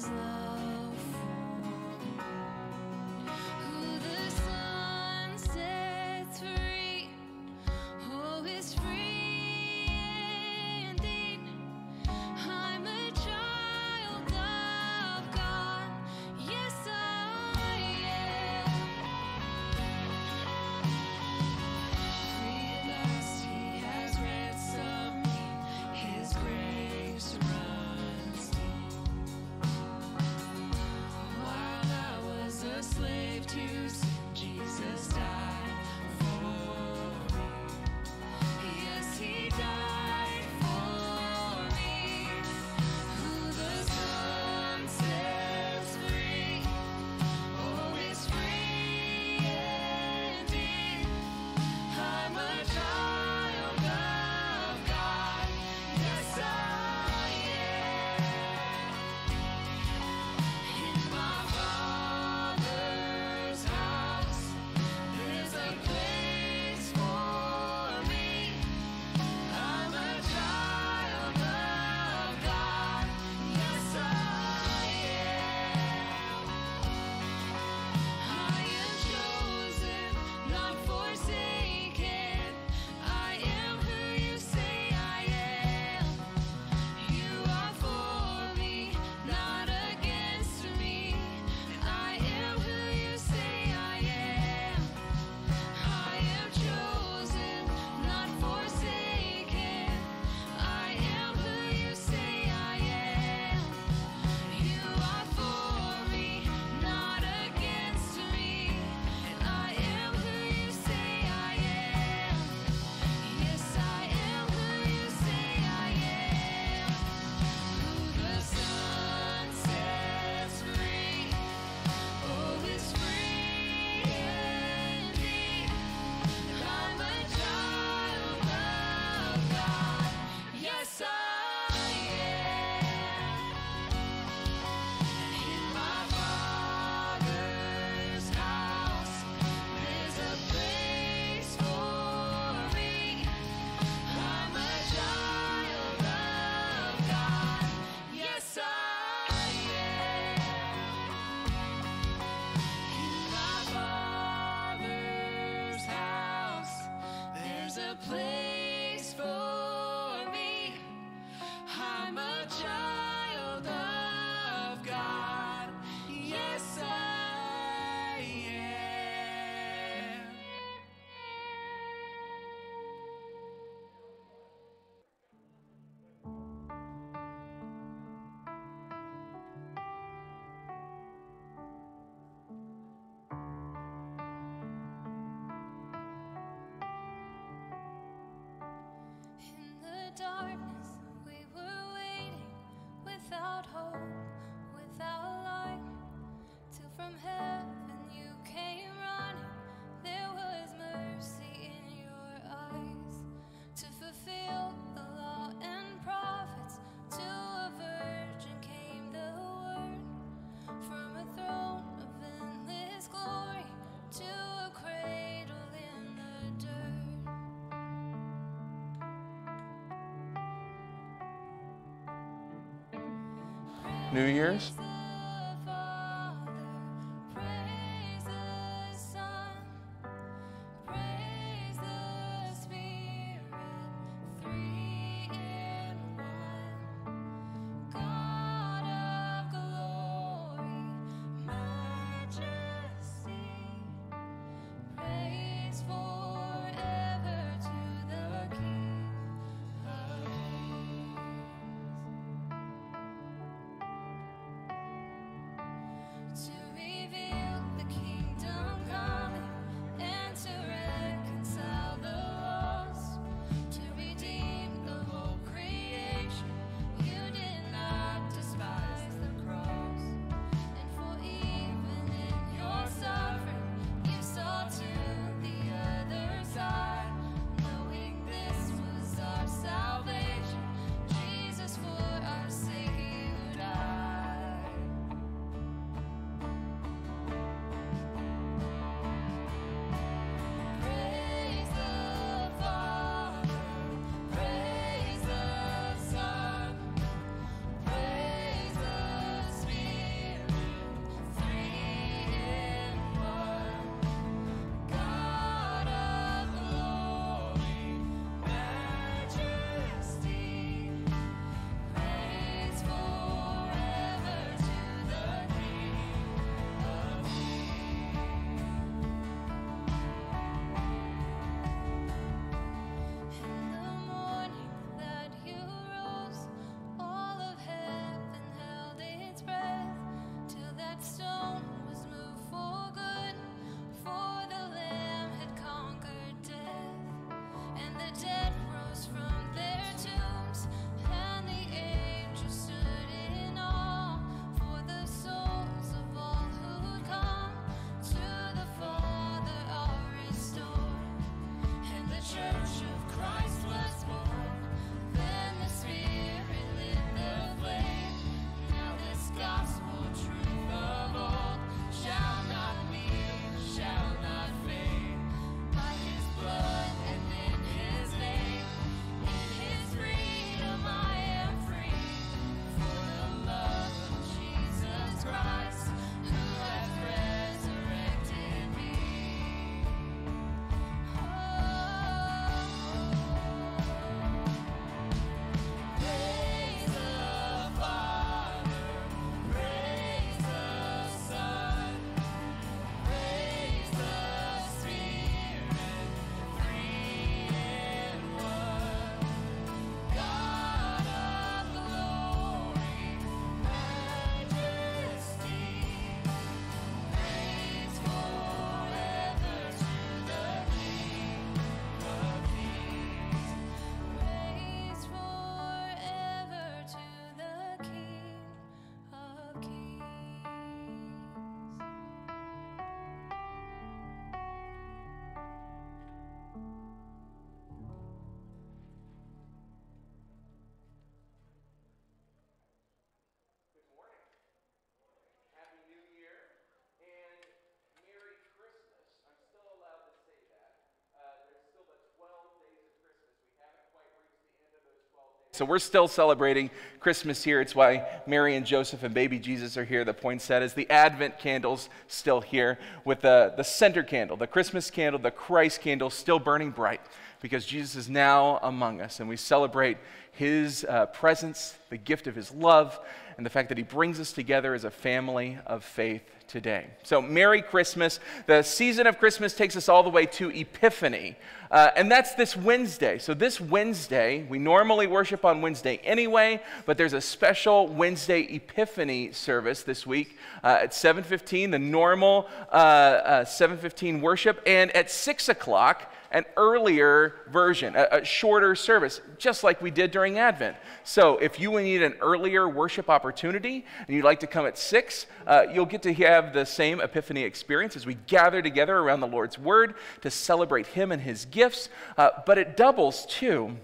Love New Year's? So we're still celebrating Christmas here. It's why Mary and Joseph and baby Jesus are here. The point poinsettia is the Advent candles still here with the, the center candle, the Christmas candle, the Christ candle still burning bright because Jesus is now among us and we celebrate his uh, presence, the gift of his love, and the fact that he brings us together as a family of faith today. So, Merry Christmas. The season of Christmas takes us all the way to Epiphany, uh, and that's this Wednesday. So, this Wednesday, we normally worship on Wednesday anyway, but there's a special Wednesday Epiphany service this week uh, at 7:15, the normal uh, 7:15 uh, worship, and at 6 o'clock an earlier version, a, a, shorter service, just like we did during Advent. So if you need an earlier worship opportunity and you'd like to come at 6, uh, you'll get to have the same Epiphany experience as we gather together around the Lord's Word to celebrate Him and His gifts. Uh, but it doubles, too,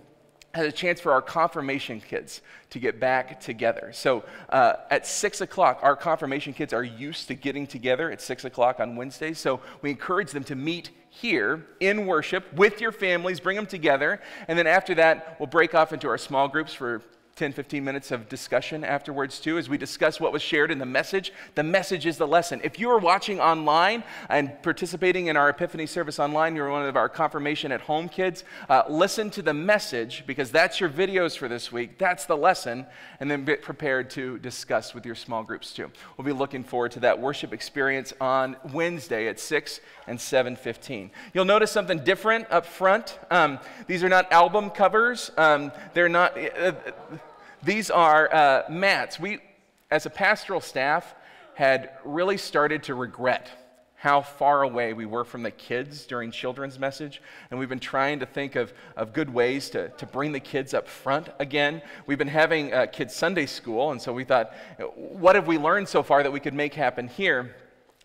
as a chance for our confirmation kids to get back together. So uh, at 6 o'clock, our confirmation kids are used to getting together at 6 o'clock on Wednesdays. So we encourage them to meet here in worship with your families, bring them together. And then after that, we'll break off into our small groups for 10, 15 minutes of discussion afterwards, too, as we discuss what was shared in the message. The message is the lesson. If you are watching online and participating in our Epiphany service online, you're one of our confirmation at home kids, uh, listen to the message because that's your videos for this week. That's the lesson. And then get prepared to discuss with your small groups, too. We'll be looking forward to that worship experience on Wednesday at 6 and 7.15. You'll notice something different up front. Um, these are not album covers. Um, they're not... Uh, these are uh, mats. We, as a pastoral staff, had really started to regret how far away we were from the kids during children's message. And we've been trying to think of, of good ways to, to bring the kids up front again. We've been having uh, kids' Sunday school, and so we thought, what have we learned so far that we could make happen here?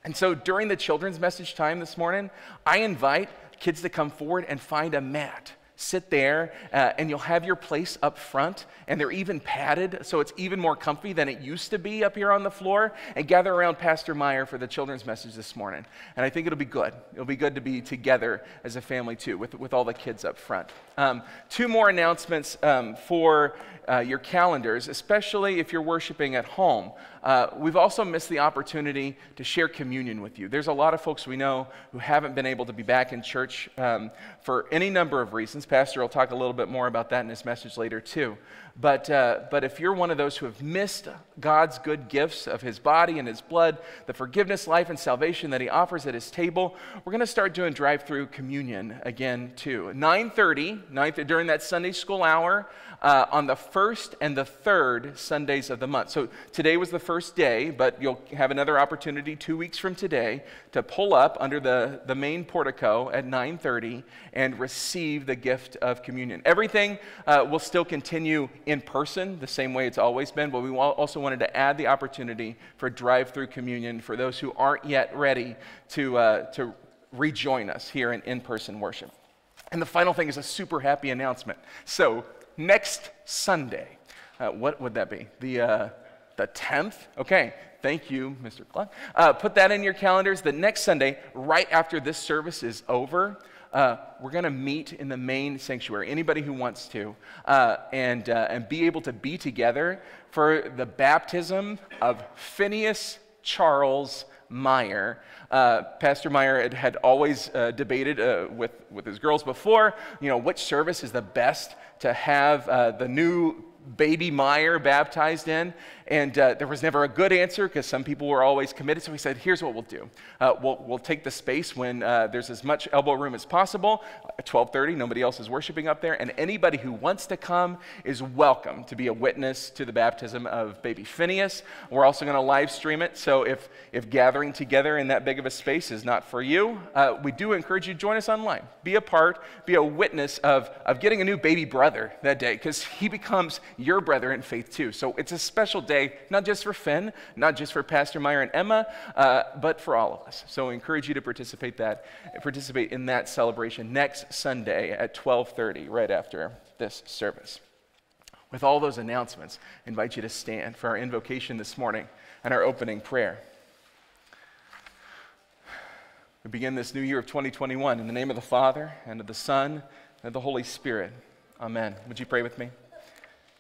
And so during the children's message time this morning, I invite kids to come forward and find a mat sit there uh, and you'll have your place up front and they're even padded so it's even more comfy than it used to be up here on the floor. And gather around pastor meyer for the children's message this morning. And i think it'll be good. It'll be good to be together as a family too with, with all the kids up front um, two more announcements um, for uh, your calendars, especially if you're worshiping at home. Uh, we've also missed the opportunity to share communion with you. There's a lot of folks we know who haven't been able to be back in church um, for any number of reasons. Pastor will talk a little bit more about that in his message later, too. But, uh, but if you're one of those who have missed God's good gifts of his body and his blood, the forgiveness, life, and salvation that he offers at his table, we're going to start doing drive-through communion again, too. 9.30, 9:30 during that Sunday school hour, uh, on the first and the third Sundays of the month. So today was the first day, but you'll have another opportunity two weeks from today to pull up under the, the main portico at 9.30 and receive the gift of communion. Everything uh, will still continue in person the same way it's always been, but we also wanted to add the opportunity for drive-through communion for those who aren't yet ready to, uh, to rejoin us here in in-person worship. And the final thing is a super happy announcement. So next Sunday. Uh, what would that be? The, uh, the 10th? Okay, thank you, Mr. Clark. Uh, put that in your calendars. The next Sunday, right after this service is over, uh, we're going to meet in the main sanctuary, anybody who wants to, uh, and, uh, and be able to be together for the baptism of Phineas Charles Meyer. Uh, Pastor Meyer had, had always uh, debated uh, with, with his girls before, you know, which service is the best to have uh, the new baby Meyer baptized in. And uh, there was never a good answer because some people were always committed. So we said, here's what we'll do. Uh, we'll, we'll take the space when uh, there's as much elbow room as possible. At 1230, nobody else is worshiping up there. And anybody who wants to come is welcome to be a witness to the baptism of baby Phineas. We're also going to live stream it. So if, if gathering together in that big of a space is not for you, uh, we do encourage you to join us online. Be a part, be a witness of, of getting a new baby brother that day because he becomes your brother in faith too. So it's a special day not just for Finn, not just for Pastor Meyer and Emma, uh, but for all of us. So I encourage you to participate that, participate in that celebration next Sunday at 12:30, right after this service. With all those announcements, I invite you to stand for our invocation this morning and our opening prayer. We begin this new year of 2021 in the name of the Father, and of the Son, and of the Holy Spirit. Amen. Would you pray with me?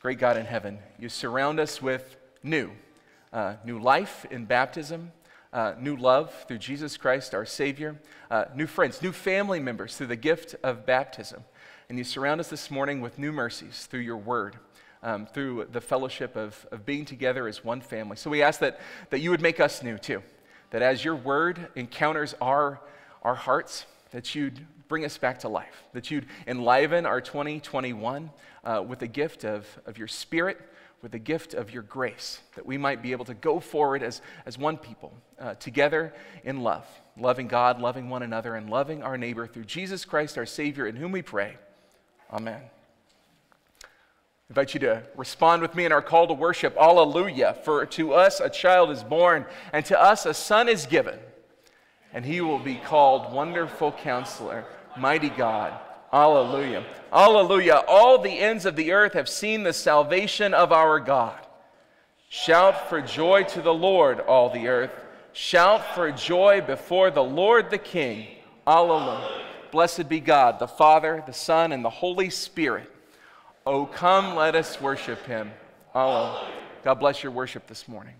Great God in heaven, you surround us with new, uh, new life in baptism, uh, new love through Jesus Christ, our Savior, uh, new friends, new family members through the gift of baptism. And you surround us this morning with new mercies through your word. Um, through the fellowship of, of being together as one family. So we ask that, that you would make us new too. That as your word encounters our, our hearts, that you'd bring us back to life, that you'd enliven our 2021 uh, with the gift of, of your spirit, with the gift of your grace, that we might be able to go forward as, as one people, uh, together in love, loving God, loving one another, and loving our neighbor through Jesus Christ, our Savior, in whom we pray. Amen. I invite you to respond with me in our call to worship. Alleluia. For to us a child is born, and to us a son is given, and he will be called Wonderful Counselor, Mighty God. Alleluia. Alleluia. All the ends of the earth have seen the salvation of our God. Shout for joy to the Lord, all the earth. Shout for joy before the Lord the King. Alleluia. Blessed be God, the Father, the Son, and the Holy Spirit. Oh, come, let us worship him. Allah. God bless your worship this morning.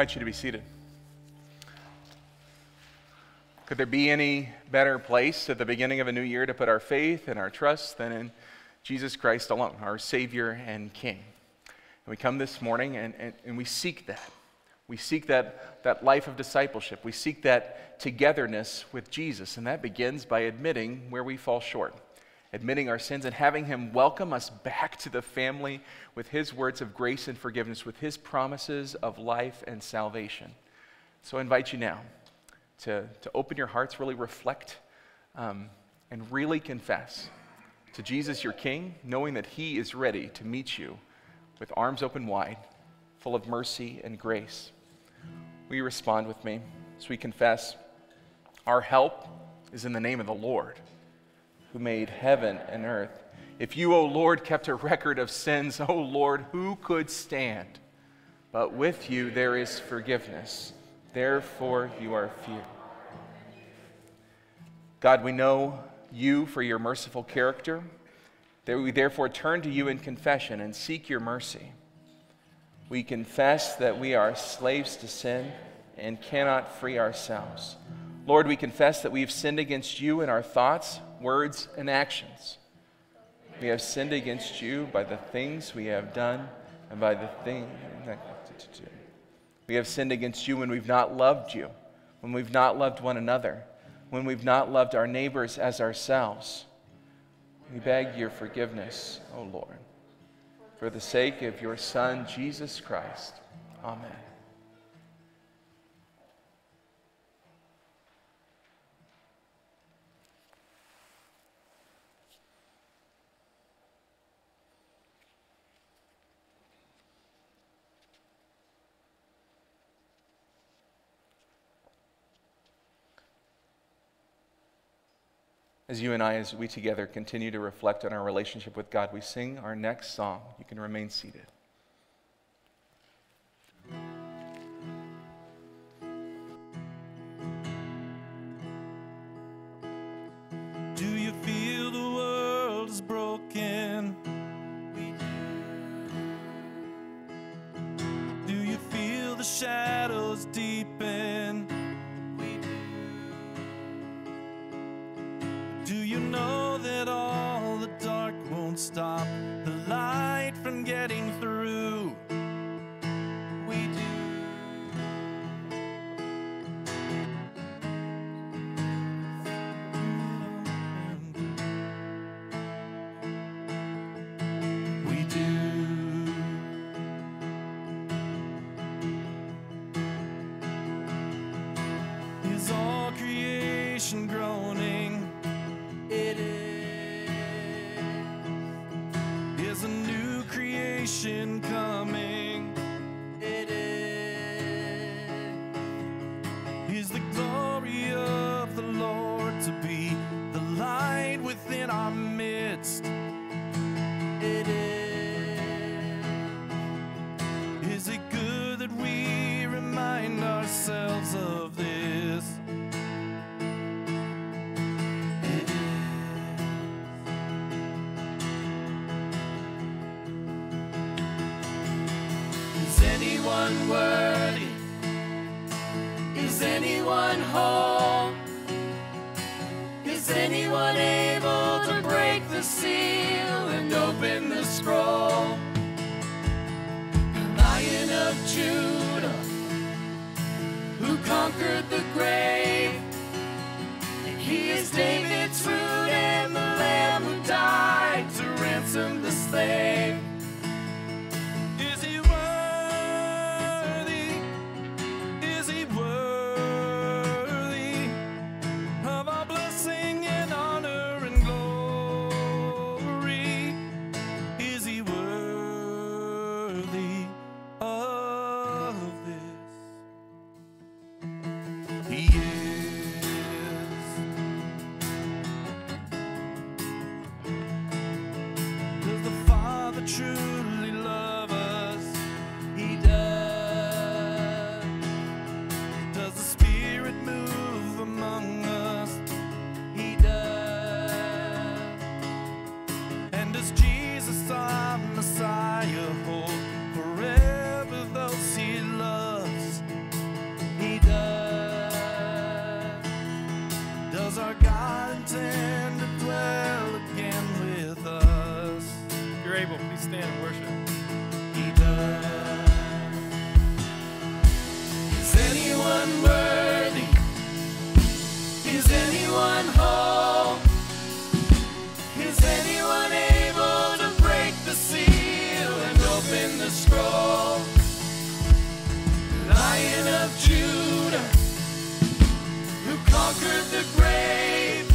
Invite you to be seated. Could there be any better place at the beginning of a new year to put our faith and our trust than in Jesus Christ alone, our Savior and King? And we come this morning and, and, and we seek that. We seek that, that life of discipleship. We seek that togetherness with Jesus. And that begins by admitting where we fall short, admitting our sins, and having Him welcome us back to the family with His words of grace and forgiveness, with His promises of life and salvation. So I invite you now to, to open your hearts, really reflect, um, and really confess to Jesus, your King, knowing that He is ready to meet you with arms open wide, full of mercy and grace. Will you respond with me as we confess? Our help is in the name of the Lord, who made heaven and earth. If you, O Lord, kept a record of sins, O Lord, who could stand? But with you there is forgiveness. Therefore you are feared. God, we know you for your merciful character. That we therefore turn to you in confession and seek your mercy. We confess that we are slaves to sin and cannot free ourselves. Lord, we confess that we've sinned against you in our thoughts, words, and actions. We have sinned against you by the things we have done and by the things. We have sinned against you when we've not loved you, when we've not loved one another, when we've not loved our neighbors as ourselves. We beg your forgiveness, O Lord, for the sake of your Son, Jesus Christ. Amen. As you and I, as we together continue to reflect on our relationship with God, we sing our next song. You can remain seated. Do you feel the world is broken? Do you feel the shadows stop anyone worthy? Is anyone whole? Is anyone able to break the seal and open the scroll? Lion of Judah, who conquered the grave, conquered the grave.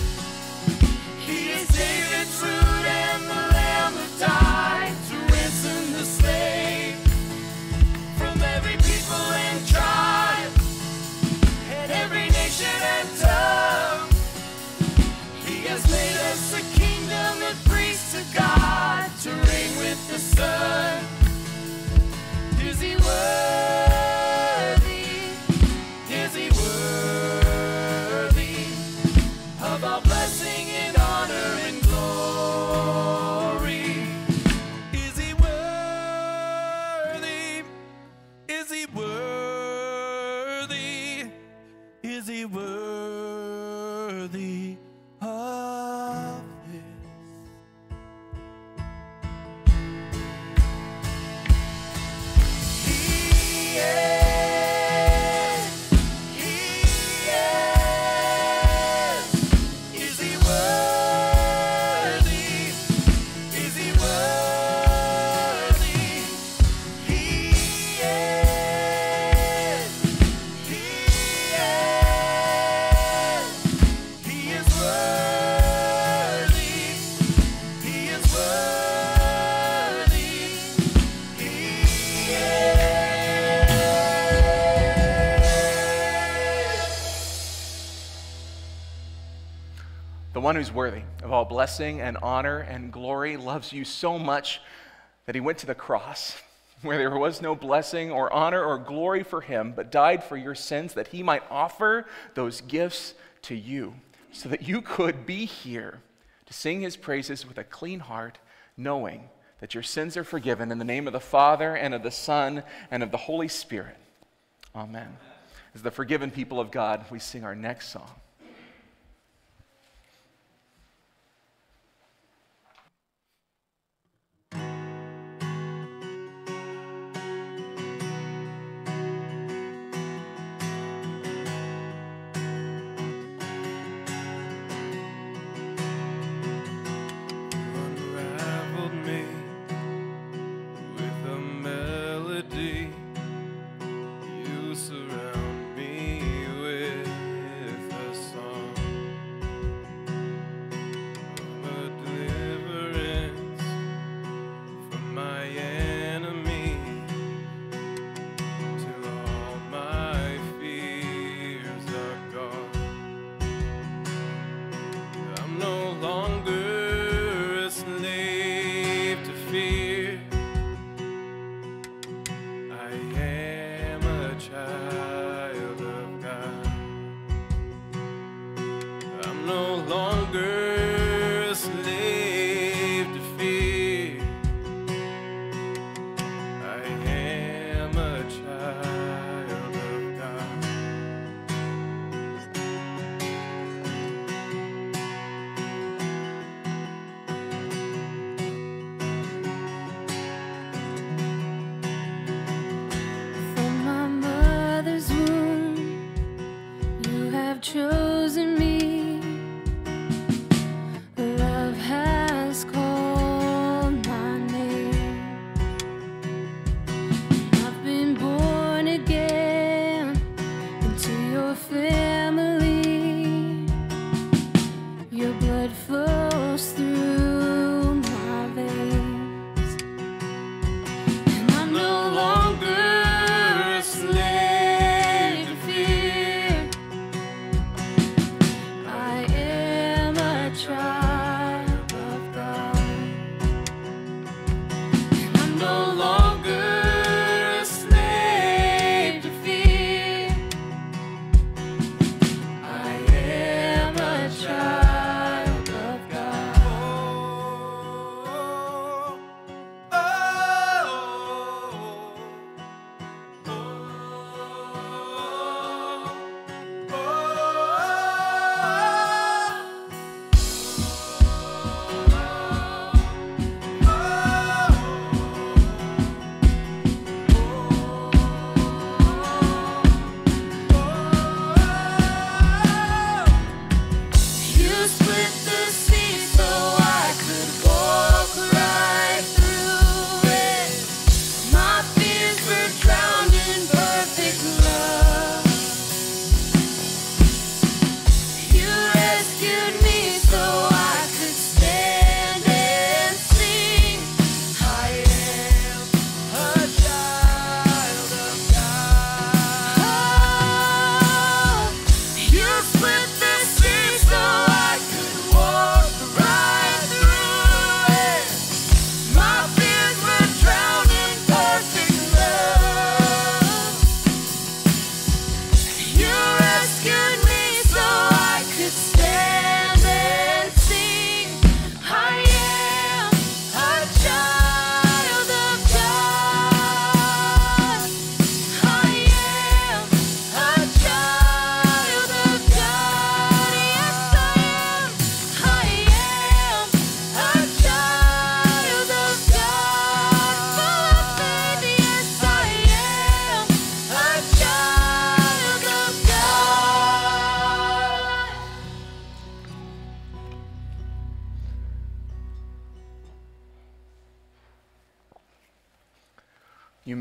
He is David's root and the Lamb that died to ransom the slave from every people and tribe and every nation and tongue. He has made us a kingdom and priests to God to reign with the Son. One who's worthy of all blessing and honor and glory loves you so much that he went to the cross where there was no blessing or honor or glory for him, but died for your sins that he might offer those gifts to you so that you could be here to sing his praises with a clean heart, knowing that your sins are forgiven in the name of the Father and of the Son and of the Holy Spirit. Amen. As the forgiven people of God, we sing our next song.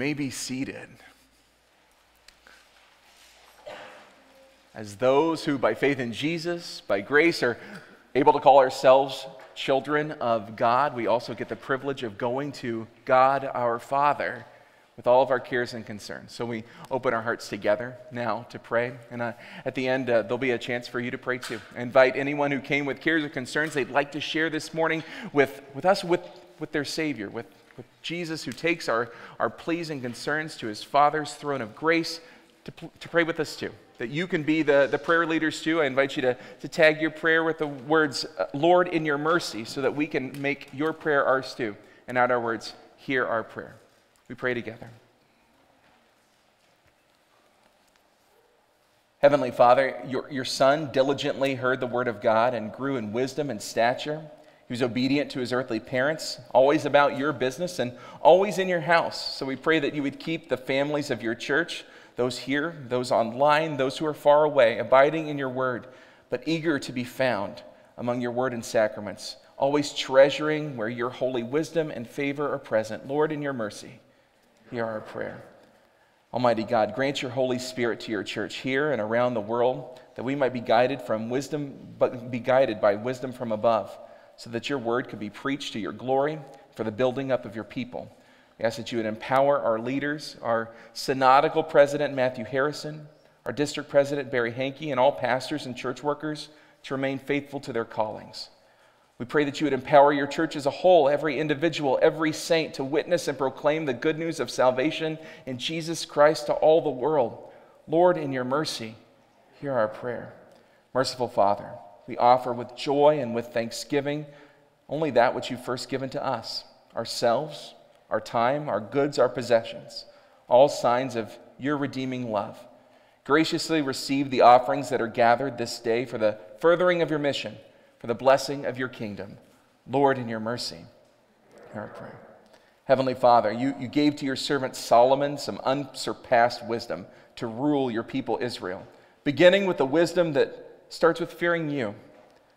May be seated. As those who, by faith in Jesus, by grace, are able to call ourselves children of God, we also get the privilege of going to God our Father with all of our cares and concerns. So we open our hearts together now to pray. And uh, at the end, uh, there'll be a chance for you to pray too. I invite anyone who came with cares or concerns they'd like to share this morning with, with us, with, with their Savior, with, with Jesus who takes our, our pleas and concerns to his Father's throne of grace to, to pray with us too. That you can be the, the prayer leaders too. I invite you to, to tag your prayer with the words, uh, Lord, in your mercy, so that we can make your prayer ours too. And not our words, hear our prayer. We pray together. Heavenly Father, your, your Son diligently heard the word of God and grew in wisdom and stature. He was obedient to his earthly parents, always about your business and always in your house. So we pray that you would keep the families of your church, those here, those online, those who are far away, abiding in your word, but eager to be found among your word and sacraments, always treasuring where your holy wisdom and favor are present. Lord, in your mercy, hear our prayer. Almighty God, grant your Holy Spirit to your church here and around the world, that we might be guided from wisdom, but be guided by wisdom from above, so that your word could be preached to your glory for the building up of your people. We ask that you would empower our leaders, our synodical president, Matthew Harrison, our district president, Barry Henke, and all pastors and church workers to remain faithful to their callings. We pray that you would empower your church as a whole, every individual, every saint, to witness and proclaim the good news of salvation in Jesus Christ to all the world. Lord, in your mercy, hear our prayer. Merciful Father, we offer with joy and with thanksgiving only that which you've first given to us ourselves, our time, our goods, our possessions, all signs of your redeeming love. Graciously receive the offerings that are gathered this day for the furthering of your mission for the blessing of your kingdom. Lord, in your mercy, our prayer. Heavenly Father, you, you gave to your servant Solomon some unsurpassed wisdom to rule your people Israel, beginning with the wisdom that starts with fearing you.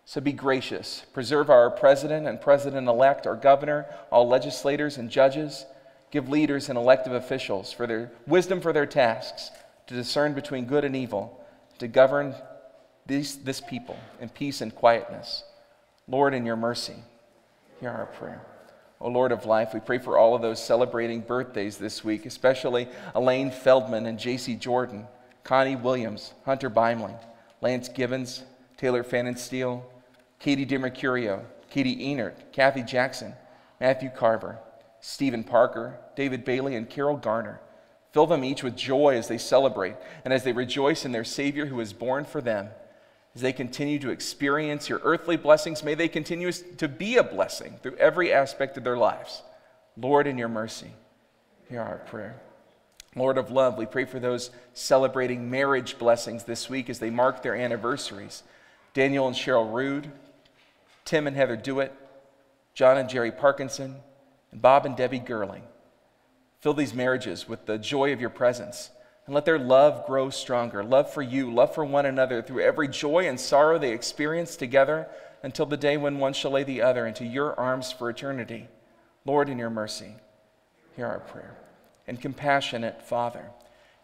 So be gracious. Preserve our president and president elect, our governor, all legislators and judges. Give leaders and elective officials for their wisdom for their tasks, to discern between good and evil, to govern this, this people in peace and quietness. Lord, in your mercy, hear our prayer. O Lord of life, we pray for all of those celebrating birthdays this week, especially Elaine Feldman and J.C. Jordan, Connie Williams, Hunter Beimling, Lance Gibbons, Taylor Fannin Steele, Katie DiMercurio, Katie Enert, Kathy Jackson, Matthew Carver, Stephen Parker, David Bailey, and Carol Garner. Fill them each with joy as they celebrate and as they rejoice in their Savior who was born for them. As they continue to experience your earthly blessings, may they continue to be a blessing through every aspect of their lives. Lord, in your mercy, hear our prayer. Lord of love, we pray for those celebrating marriage blessings this week as they mark their anniversaries. Daniel and Cheryl Rude, Tim and Heather Dewitt, John and Jerry Parkinson, and Bob and Debbie Gerling. Fill these marriages with the joy of your presence and let their love grow stronger. Love for you, love for one another through every joy and sorrow they experience together until the day when one shall lay the other into your arms for eternity. Lord, in your mercy, hear our prayer. And compassionate Father,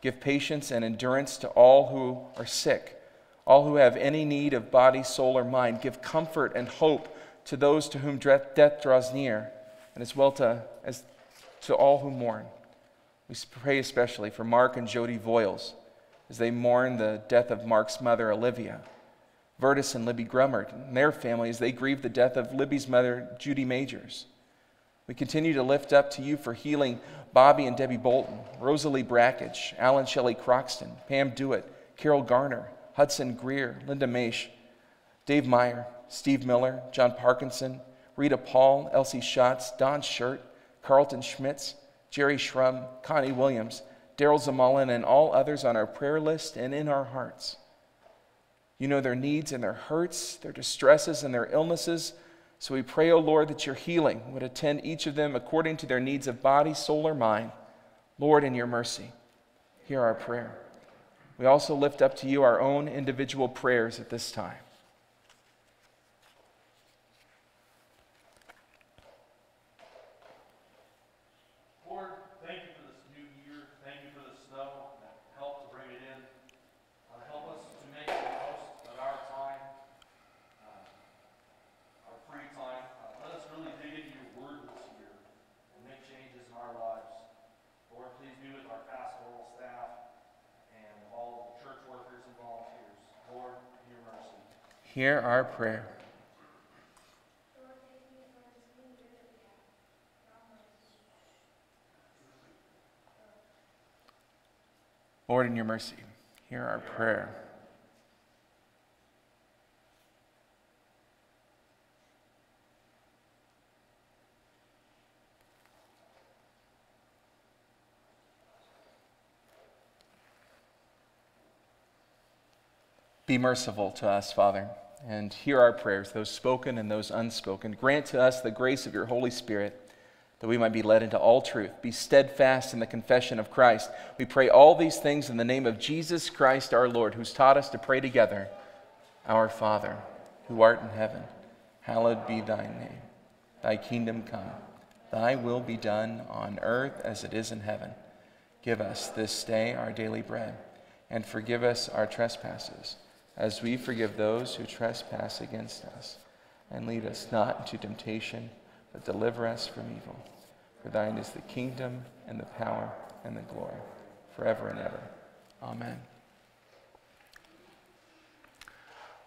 give patience and endurance to all who are sick, all who have any need of body, soul, or mind. Give comfort and hope to those to whom death draws near, and as well to, as, to all who mourn. We pray especially for Mark and Jody Voiles as they mourn the death of Mark's mother, Olivia. Vertus and Libby Grummert and their families, they grieve the death of Libby's mother, Judy Majors. We continue to lift up to you for healing Bobby and Debbie Bolton, Rosalie Brakhage, Alan Shelley Croxton, Pam Dewitt, Carol Garner, Hudson Greer, Linda Maish, Dave Meyer, Steve Miller, John Parkinson, Rita Paul, Elsie Schatz, Don Shirt, Carlton Schmitz, Jerry Shrum, Connie Williams, Daryl Zamalin, and all others on our prayer list and in our hearts. You know their needs and their hurts, their distresses and their illnesses. So we pray, O Lord, that your healing would attend each of them according to their needs of body, soul, or mind. Lord, in your mercy, hear our prayer. We also lift up to you our own individual prayers at this time. Lord, thank you for this new hear our prayer. Lord, in your mercy, hear our prayer. Be merciful to us, Father, and hear our prayers, those spoken and those unspoken. Grant to us the grace of your Holy Spirit that we might be led into all truth. Be steadfast in the confession of Christ. We pray all these things in the name of Jesus Christ our Lord, who's taught us to pray together Our Father, who art in heaven, hallowed be thy name. Thy kingdom come, thy will be done on earth as it is in heaven. Give us this day our daily bread, and forgive us our trespasses, as we forgive those who trespass against us. And lead us not into temptation, but deliver us from evil. For thine is the kingdom, and the power, and the glory, forever and ever. Amen.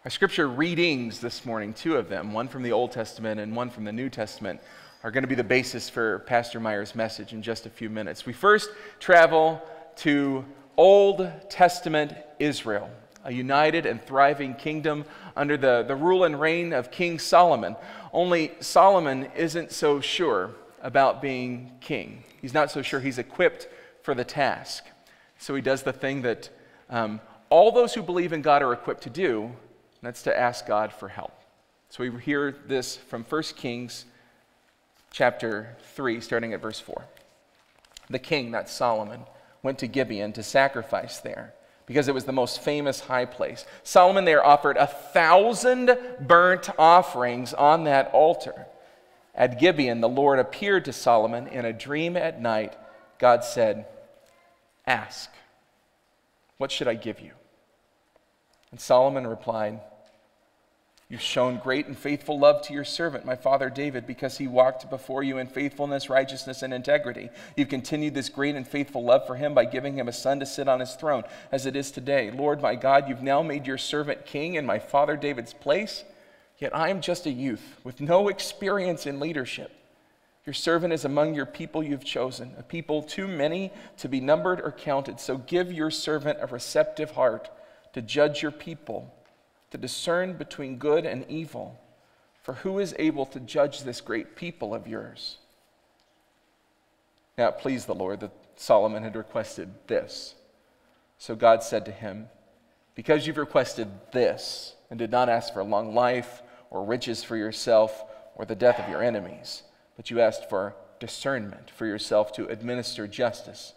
Our scripture readings this morning, two of them, one from the Old Testament and one from the New Testament, are going to be the basis for Pastor Meyer's message in just a few minutes. We first travel to Old Testament Israel, a united and thriving kingdom under the, the rule and reign of King Solomon. Only Solomon isn't so sure about being king. He's not so sure he's equipped for the task. So he does the thing that um, all those who believe in God are equipped to do, and that's to ask God for help. So we hear this from 1 Kings chapter 3, starting at verse 4. The king, that's Solomon, went to Gibeon to sacrifice there because it was the most famous high place. Solomon there offered a thousand burnt offerings on that altar. At Gibeon, the Lord appeared to Solomon in a dream at night. God said, Ask, what should I give you? And Solomon replied, You've shown great and faithful love to your servant, my father David, because he walked before you in faithfulness, righteousness, and integrity. You've continued this great and faithful love for him by giving him a son to sit on his throne, as it is today. Lord, my God, you've now made your servant king in my father David's place, yet I am just a youth with no experience in leadership. Your servant is among your people you've chosen, a people too many to be numbered or counted. So give your servant a receptive heart to judge your people to discern between good and evil. For who is able to judge this great people of yours? Now it pleased the Lord that Solomon had requested this. So God said to him, Because you've requested this, and did not ask for long life or riches for yourself or the death of your enemies, but you asked for discernment for yourself to administer justice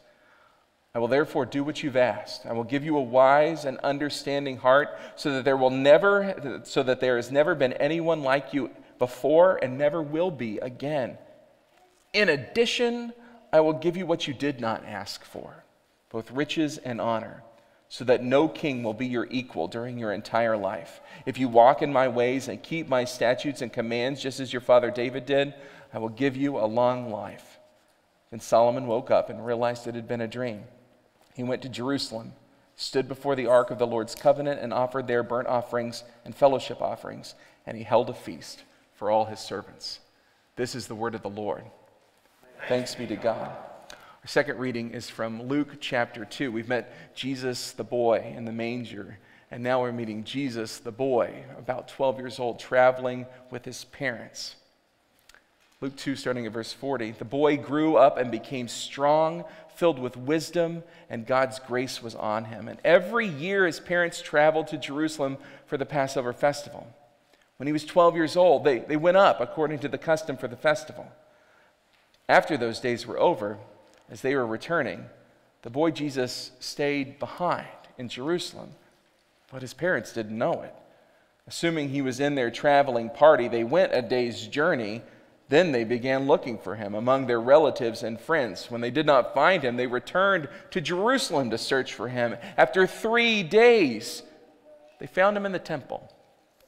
I will therefore do what you've asked. I will give you a wise and understanding heart so that there will never so that there has never been anyone like you before and never will be again. In addition, I will give you what you did not ask for, both riches and honor, so that no king will be your equal during your entire life. If you walk in my ways and keep my statutes and commands just as your father David did, I will give you a long life. Then Solomon woke up and realized it had been a dream he went to Jerusalem, stood before the ark of the Lord's covenant, and offered there burnt offerings and fellowship offerings, and he held a feast for all his servants. This is the word of the Lord. Thanks be to God. Our second reading is from Luke chapter 2. We've met Jesus the boy in the manger, and now we're meeting Jesus the boy, about 12 years old, traveling with his parents. Luke 2, starting at verse 40. The boy grew up and became strong, filled with wisdom, and God's grace was on him. And every year, his parents traveled to Jerusalem for the Passover festival. When he was 12 years old, they, they went up according to the custom for the festival. After those days were over, as they were returning, the boy Jesus stayed behind in Jerusalem, but his parents didn't know it. Assuming he was in their traveling party, they went a day's journey then they began looking for him among their relatives and friends. When they did not find him, they returned to Jerusalem to search for him. After three days, they found him in the temple,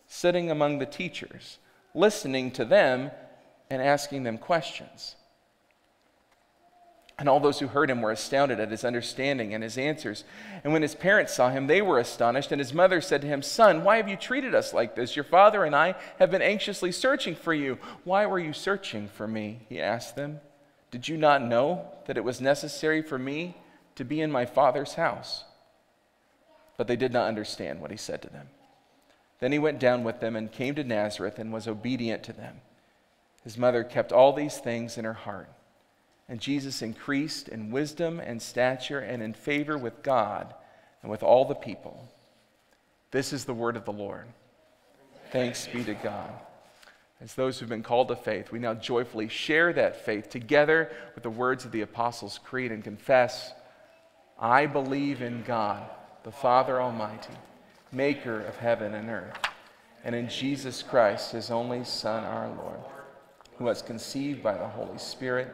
sitting among the teachers, listening to them and asking them questions. And all those who heard him were astounded at his understanding and his answers. And when his parents saw him, they were astonished. And his mother said to him, Son, why have you treated us like this? Your father and I have been anxiously searching for you. Why were you searching for me? He asked them. Did you not know that it was necessary for me to be in my father's house? But they did not understand what he said to them. Then he went down with them and came to Nazareth and was obedient to them. His mother kept all these things in her heart. And Jesus increased in wisdom and stature and in favor with God and with all the people. This is the word of the Lord. Thanks be to God. As those who've been called to faith, we now joyfully share that faith together with the words of the Apostles' Creed and confess I believe in God, the Father Almighty, maker of heaven and earth, and in Jesus Christ, his only Son, our Lord, who was conceived by the Holy Spirit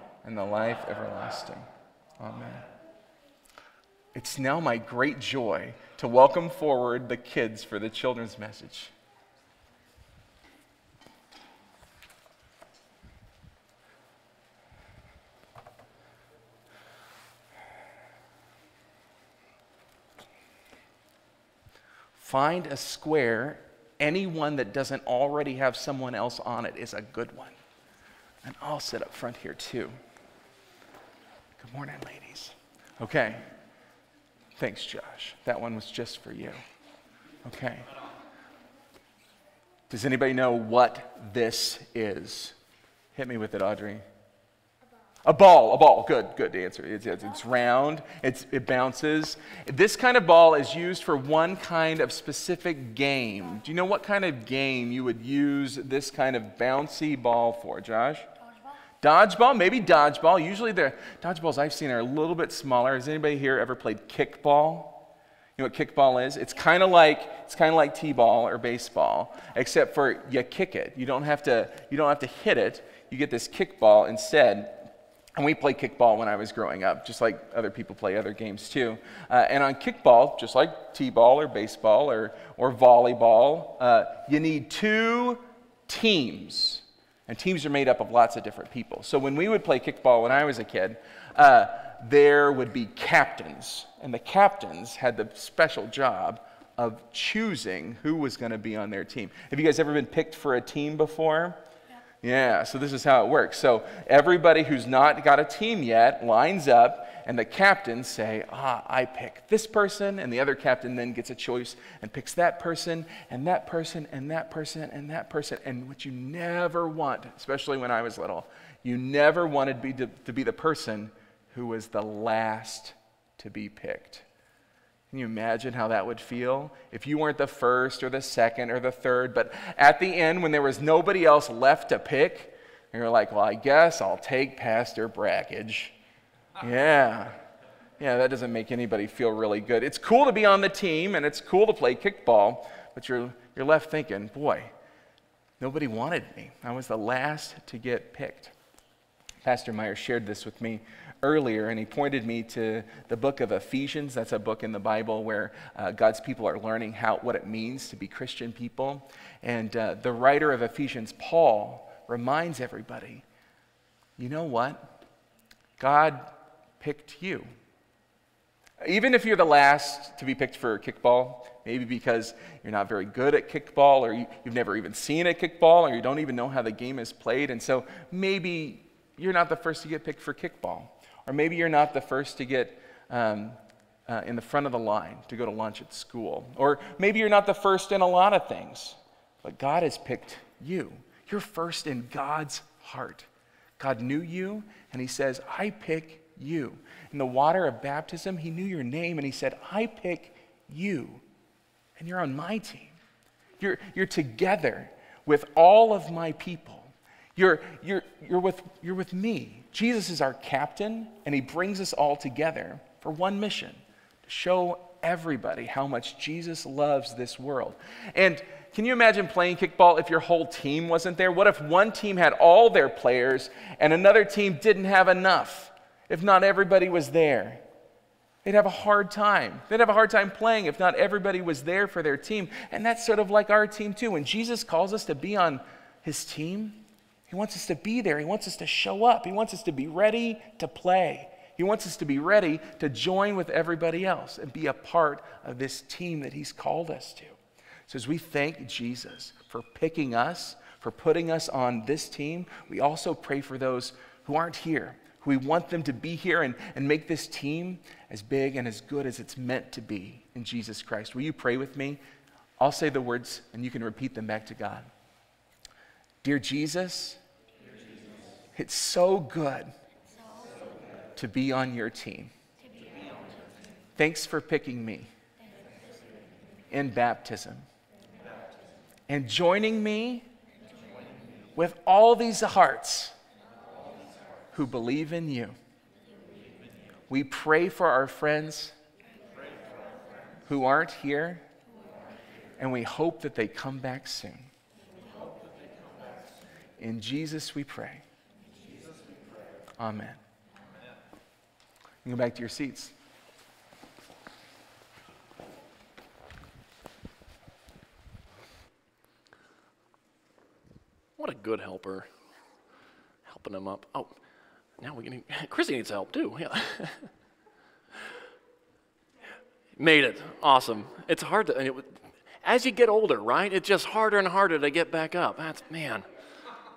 and the life everlasting. Amen. It's now my great joy to welcome forward the kids for the children's message. Find a square, any one that doesn't already have someone else on it is a good one. And I'll sit up front here too. Good morning, ladies. Okay. Thanks, Josh. That one was just for you. Okay. Does anybody know what this is? Hit me with it, Audrey. A ball, a ball. Good, good answer. It's, it's, round, it's, it bounces. This kind of ball is used for one kind of specific game. Do you know what kind of game you would use this kind of bouncy ball for, Josh? Dodgeball, maybe dodgeball. Usually the dodgeballs I've seen are a little bit smaller. Has anybody here ever played kickball? You know what kickball is? It's kind of like it's kind of like t-ball or baseball, except for you kick it. You don't have to you don't have to hit it. You get this kickball instead. And we played kickball when I was growing up, just like other people play other games too. Uh, and on kickball, just like t-ball or baseball or or volleyball, uh, you need two teams and teams are made up of lots of different people. So when we would play kickball when I was a kid, uh, there would be captains. And the captains had the special job of choosing who was going to be on their team. Have you guys ever been picked for a team before? Yeah, so this is how it works. So everybody who's not got a team yet lines up, and the captains say, Ah, I pick this person, and the other captain then gets a choice and picks that person, and that person, and that person, and that person. And what you never want, especially when I was little, you never wanted to be, to, to be the person who was the last to be picked. Can you imagine how that would feel if you weren't the first or the second or the third, but at the end, when there was nobody else left to pick, you're like, well, I guess I'll take Pastor Brakhage. Yeah. Yeah, that doesn't make anybody feel really good. It's cool to be on the team and it's cool to play kickball, but you're, you're left thinking, boy, nobody wanted me. I was the last to get picked. Pastor Meyer shared this with me earlier, and he pointed me to the book of Ephesians. That's a book in the Bible where uh, God's people are learning how, what it means to be Christian people. And uh, the writer of Ephesians, Paul, reminds everybody you know what? God picked you. Even if you're the last to be picked for kickball, maybe because you're not very good at kickball, or you, have never even seen a kickball, or you don't even know how the game is played, and so maybe you're not the first to get picked for kickball. Or maybe you're not the first to get um, uh, in the front of the line to go to lunch at school. Or maybe you're not the first in a lot of things, but God has picked you. You're first in God's heart. God knew you, and He says, I pick you. In the water of baptism, He knew your name, and He said, I pick you, and you're on my team. You're, you're together with all of my people. You're, you're, you're, with, you're with me. Jesus is our captain, and he brings us all together for one mission to show everybody how much Jesus loves this world. And can you imagine playing kickball if your whole team wasn't there? What if one team had all their players and another team didn't have enough? If not everybody was there, they'd have a hard time. They'd have a hard time playing if not everybody was there for their team. And that's sort of like our team, too. When Jesus calls us to be on his team, he wants us to be there. He wants us to show up. He wants us to be ready to play. He wants us to be ready to join with everybody else and be a part of this team that He's called us to. So, as we thank Jesus for picking us, for putting us on this team, we also pray for those who aren't here, who we want them to be here and, and make this team as big and as good as it's meant to be in Jesus Christ. Will you pray with me? I'll say the words and you can repeat them back to God. Dear Jesus, it's so good to be on your team. Thanks for picking me in baptism and joining me with all these hearts who believe in you. We pray for our friends who aren't here, and we hope that they come back soon. In Jesus we pray. Amen. You can go back to your seats. What a good helper. Helping him up. Oh, now we can. Chrissy needs help too. Yeah. Made it. Awesome. It's hard to. It, as you get older, right? It's just harder and harder to get back up. That's man.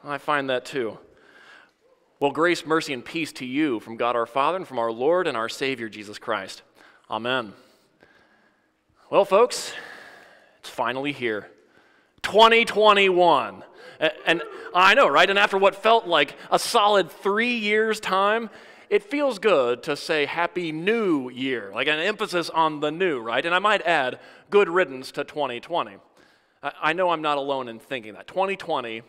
I find that too. Well, grace, mercy, and peace to you from God our Father and from our Lord and our Savior Jesus Christ. Amen. Well, folks, it's finally here. 2021. And I know, right? And after what felt like a solid three years' time, it feels good to say Happy New Year, like an emphasis on the new, right? And I might add, good riddance to 2020. I know I'm not alone in thinking that. 2020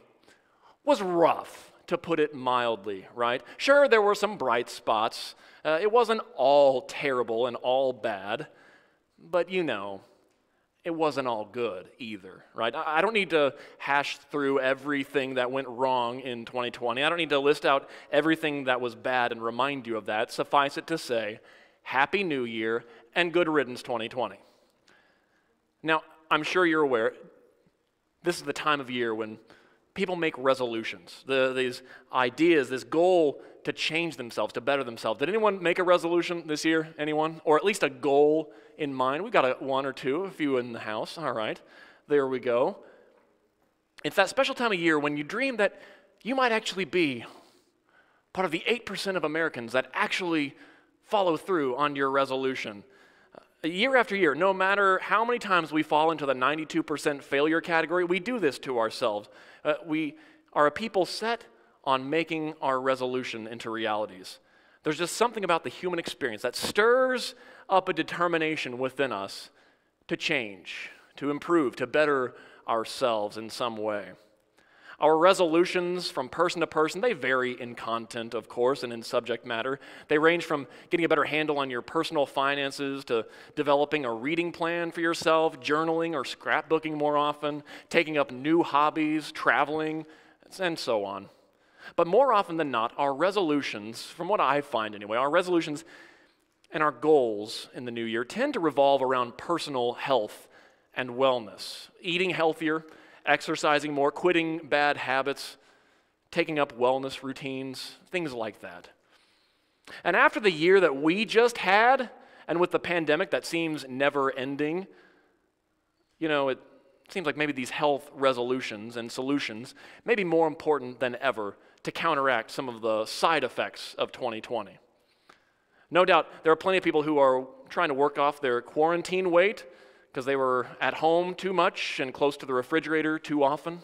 was rough, to put it mildly, right? Sure, there were some bright spots. Uh, it wasn't all terrible and all bad, but you know, it wasn't all good either, right? I don't need to hash through everything that went wrong in 2020. I don't need to list out everything that was bad and remind you of that. Suffice it to say, Happy New Year and good riddance 2020. Now, I'm sure you're aware, this is the time of year when people make resolutions, the, these ideas, this goal to change themselves, to better themselves. Did anyone make a resolution this year? Anyone? Or at least a goal in mind? We got a one or two, a few in the house. All right, there we go. It's that special time of year when you dream that you might actually be part of the 8% of Americans that actually follow through on your resolution. Year after year, no matter how many times we fall into the 92% failure category, we do this to ourselves. Uh, we are a people set on making our resolution into realities. There's just something about the human experience that stirs up a determination within us to change, to improve, to better ourselves in some way. Our resolutions from person to person, they vary in content, of course, and in subject matter. They range from getting a better handle on your personal finances to developing a reading plan for yourself, journaling or scrapbooking more often, taking up new hobbies, traveling, and so on. But more often than not, our resolutions, from what I find anyway, our resolutions and our goals in the new year tend to revolve around personal health and wellness, eating healthier, exercising more, quitting bad habits, taking up wellness routines, things like that. And after the year that we just had, and with the pandemic that seems never ending, you know, it seems like maybe these health resolutions and solutions may be more important than ever to counteract some of the side effects of 2020. No doubt there are plenty of people who are trying to work off their quarantine weight because they were at home too much and close to the refrigerator too often.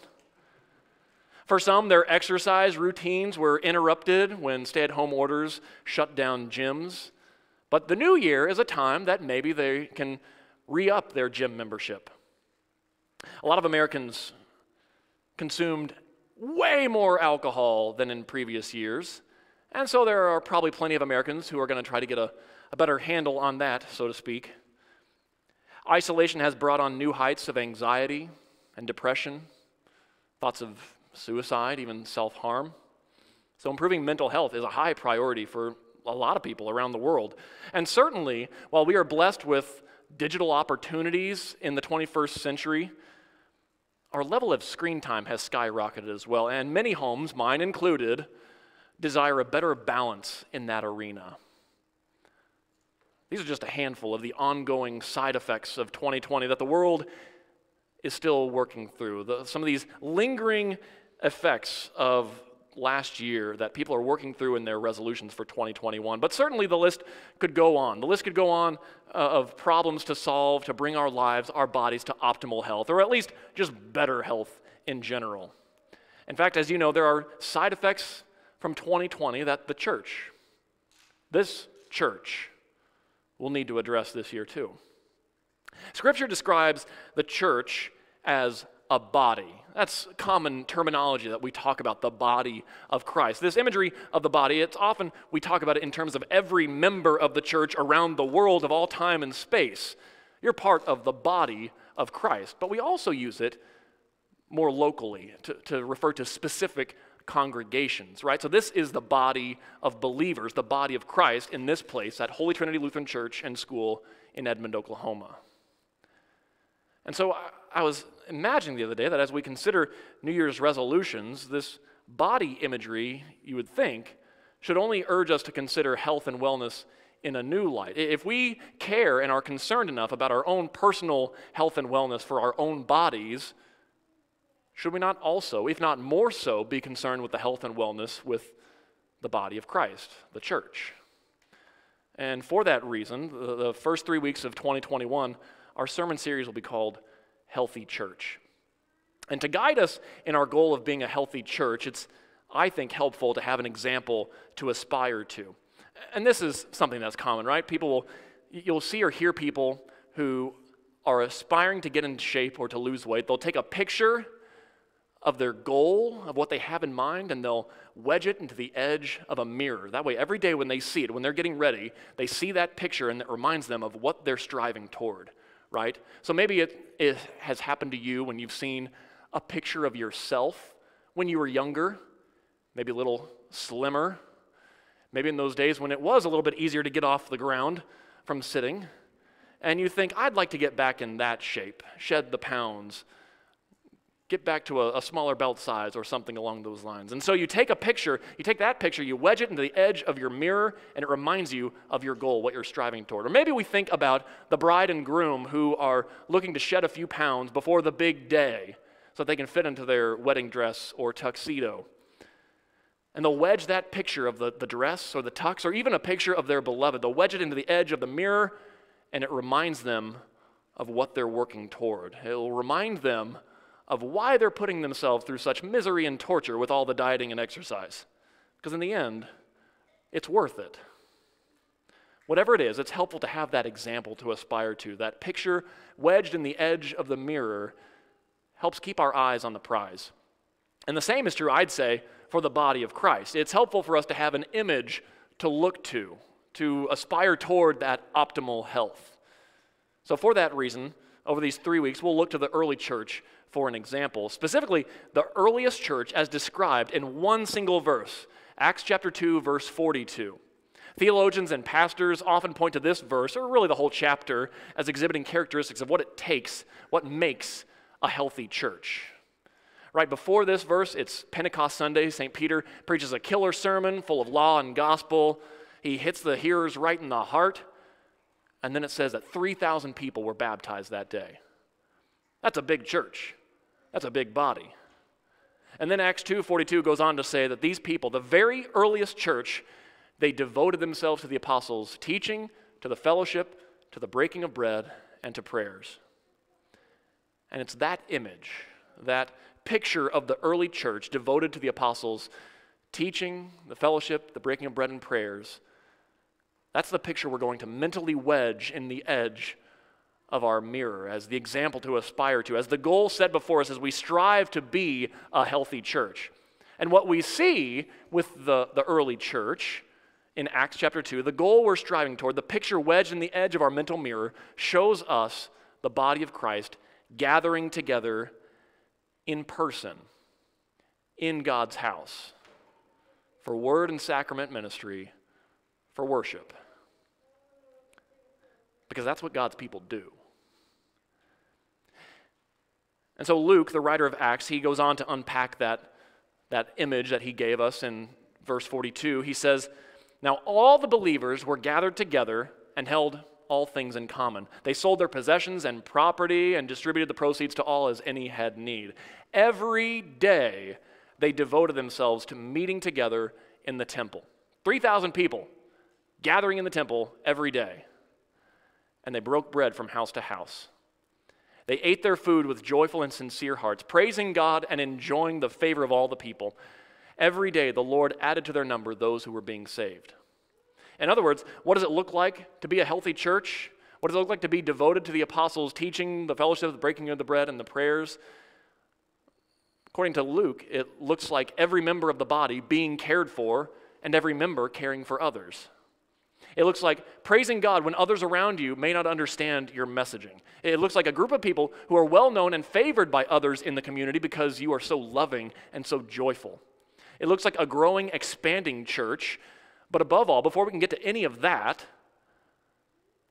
For some, their exercise routines were interrupted when stay at home orders shut down gyms. But the new year is a time that maybe they can re up their gym membership. A lot of Americans consumed way more alcohol than in previous years. And so there are probably plenty of Americans who are going to try to get a, a better handle on that, so to speak. Isolation has brought on new heights of anxiety and depression, thoughts of suicide, even self harm. So, improving mental health is a high priority for a lot of people around the world. And certainly, while we are blessed with digital opportunities in the 21st century, our level of screen time has skyrocketed as well. And many homes, mine included, desire a better balance in that arena. These are just a handful of the ongoing side effects of 2020 that the world is still working through. The, some of these lingering effects of last year that people are working through in their resolutions for 2021. But certainly the list could go on. The list could go on uh, of problems to solve to bring our lives, our bodies to optimal health, or at least just better health in general. In fact, as you know, there are side effects from 2020 that the church, this church, will need to address this year too. Scripture describes the church as a body. That's common terminology that we talk about, the body of Christ. This imagery of the body, it's often we talk about it in terms of every member of the church around the world of all time and space. You're part of the body of Christ. But we also use it more locally to, to refer to specific congregations, right? So this is the body of believers, the body of Christ in this place at Holy Trinity Lutheran Church and School in Edmond, Oklahoma. And so I, I was imagining the other day that as we consider New Year's resolutions, this body imagery, you would think, should only urge us to consider health and wellness in a new light. If we care and are concerned enough about our own personal health and wellness for our own bodies, should we not also, if not more so, be concerned with the health and wellness with the body of Christ, the church? And for that reason, the, the first three weeks of 2021, our sermon series will be called Healthy Church. And to guide us in our goal of being a healthy church, it's, I think, helpful to have an example to aspire to. And this is something that's common, right? People will, you'll see or hear people who are aspiring to get in shape or to lose weight. They'll take a picture of their goal, of what they have in mind, and they'll wedge it into the edge of a mirror. That way, every day when they see it, when they're getting ready, they see that picture and it reminds them of what they're striving toward, right? So maybe it, it has happened to you when you've seen a picture of yourself when you were younger, maybe a little slimmer, maybe in those days when it was a little bit easier to get off the ground from sitting, and you think, I'd like to get back in that shape, shed the pounds get back to a, a, smaller belt size or something along those lines. And so you take a picture, you take that picture, you wedge it into the edge of your mirror, and it reminds you of your goal, what you're striving toward. Or maybe we think about the bride and groom who are looking to shed a few pounds before the big day so that they can fit into their wedding dress or tuxedo. And they'll wedge that picture of the, the dress or the tux or even a picture of their beloved. They'll wedge it into the edge of the mirror, and it reminds them of what they're working toward. It'll remind them of why they're putting themselves through such misery and torture with all the dieting and exercise. Because in the end, it's worth it. Whatever it is, it's helpful to have that example to aspire to. That picture wedged in the edge of the mirror helps keep our eyes on the prize. And the same is true, I'd say, for the body of Christ. It's helpful for us to have an image to look to, to aspire toward that optimal health. So, for that reason, over these three weeks, we'll look to the early church for an example. Specifically, the earliest church as described in one single verse Acts chapter 2, verse 42. Theologians and pastors often point to this verse, or really the whole chapter, as exhibiting characteristics of what it takes, what makes a healthy church. Right before this verse, it's Pentecost Sunday. St. Peter preaches a killer sermon full of law and gospel. He hits the hearers right in the heart. And then it says that 3,000 people were baptized that day. That's a big church. That's a big body. And then Acts 2:42 goes on to say that these people, the very earliest church, they devoted themselves to the apostles' teaching, to the fellowship, to the breaking of bread, and to prayers. And it's that image, that picture of the early church devoted to the apostles' teaching, the fellowship, the breaking of bread, and prayers. That's the picture we're going to mentally wedge in the edge of our mirror, as the example to aspire to, as the goal set before us as we strive to be a healthy church. And what we see with the, the early church in Acts chapter 2, the goal we're striving toward, the picture wedged in the edge of our mental mirror, shows us the body of Christ gathering together in person in God's house for word and sacrament ministry, for worship. Because that's what God's people do. And so Luke, the writer of Acts, he goes on to unpack that, that image that he gave us in verse 42. He says, Now all the believers were gathered together and held all things in common. They sold their possessions and property and distributed the proceeds to all as any had need. Every day they devoted themselves to meeting together in the temple. 3,000 people gathering in the temple every day. And they broke bread from house to house. They ate their food with joyful and sincere hearts, praising God and enjoying the favor of all the people. Every day the Lord added to their number those who were being saved. In other words, what does it look like to be a healthy church? What does it look like to be devoted to the apostles' teaching, the fellowship, the breaking of the bread, and the prayers? According to Luke, it looks like every member of the body being cared for and every member caring for others. It looks like praising God when others around you may not understand your messaging. It looks like a group of people who are well known and favored by others in the community because you are so loving and so joyful. It looks like a growing, expanding church. But above all, before we can get to any of that,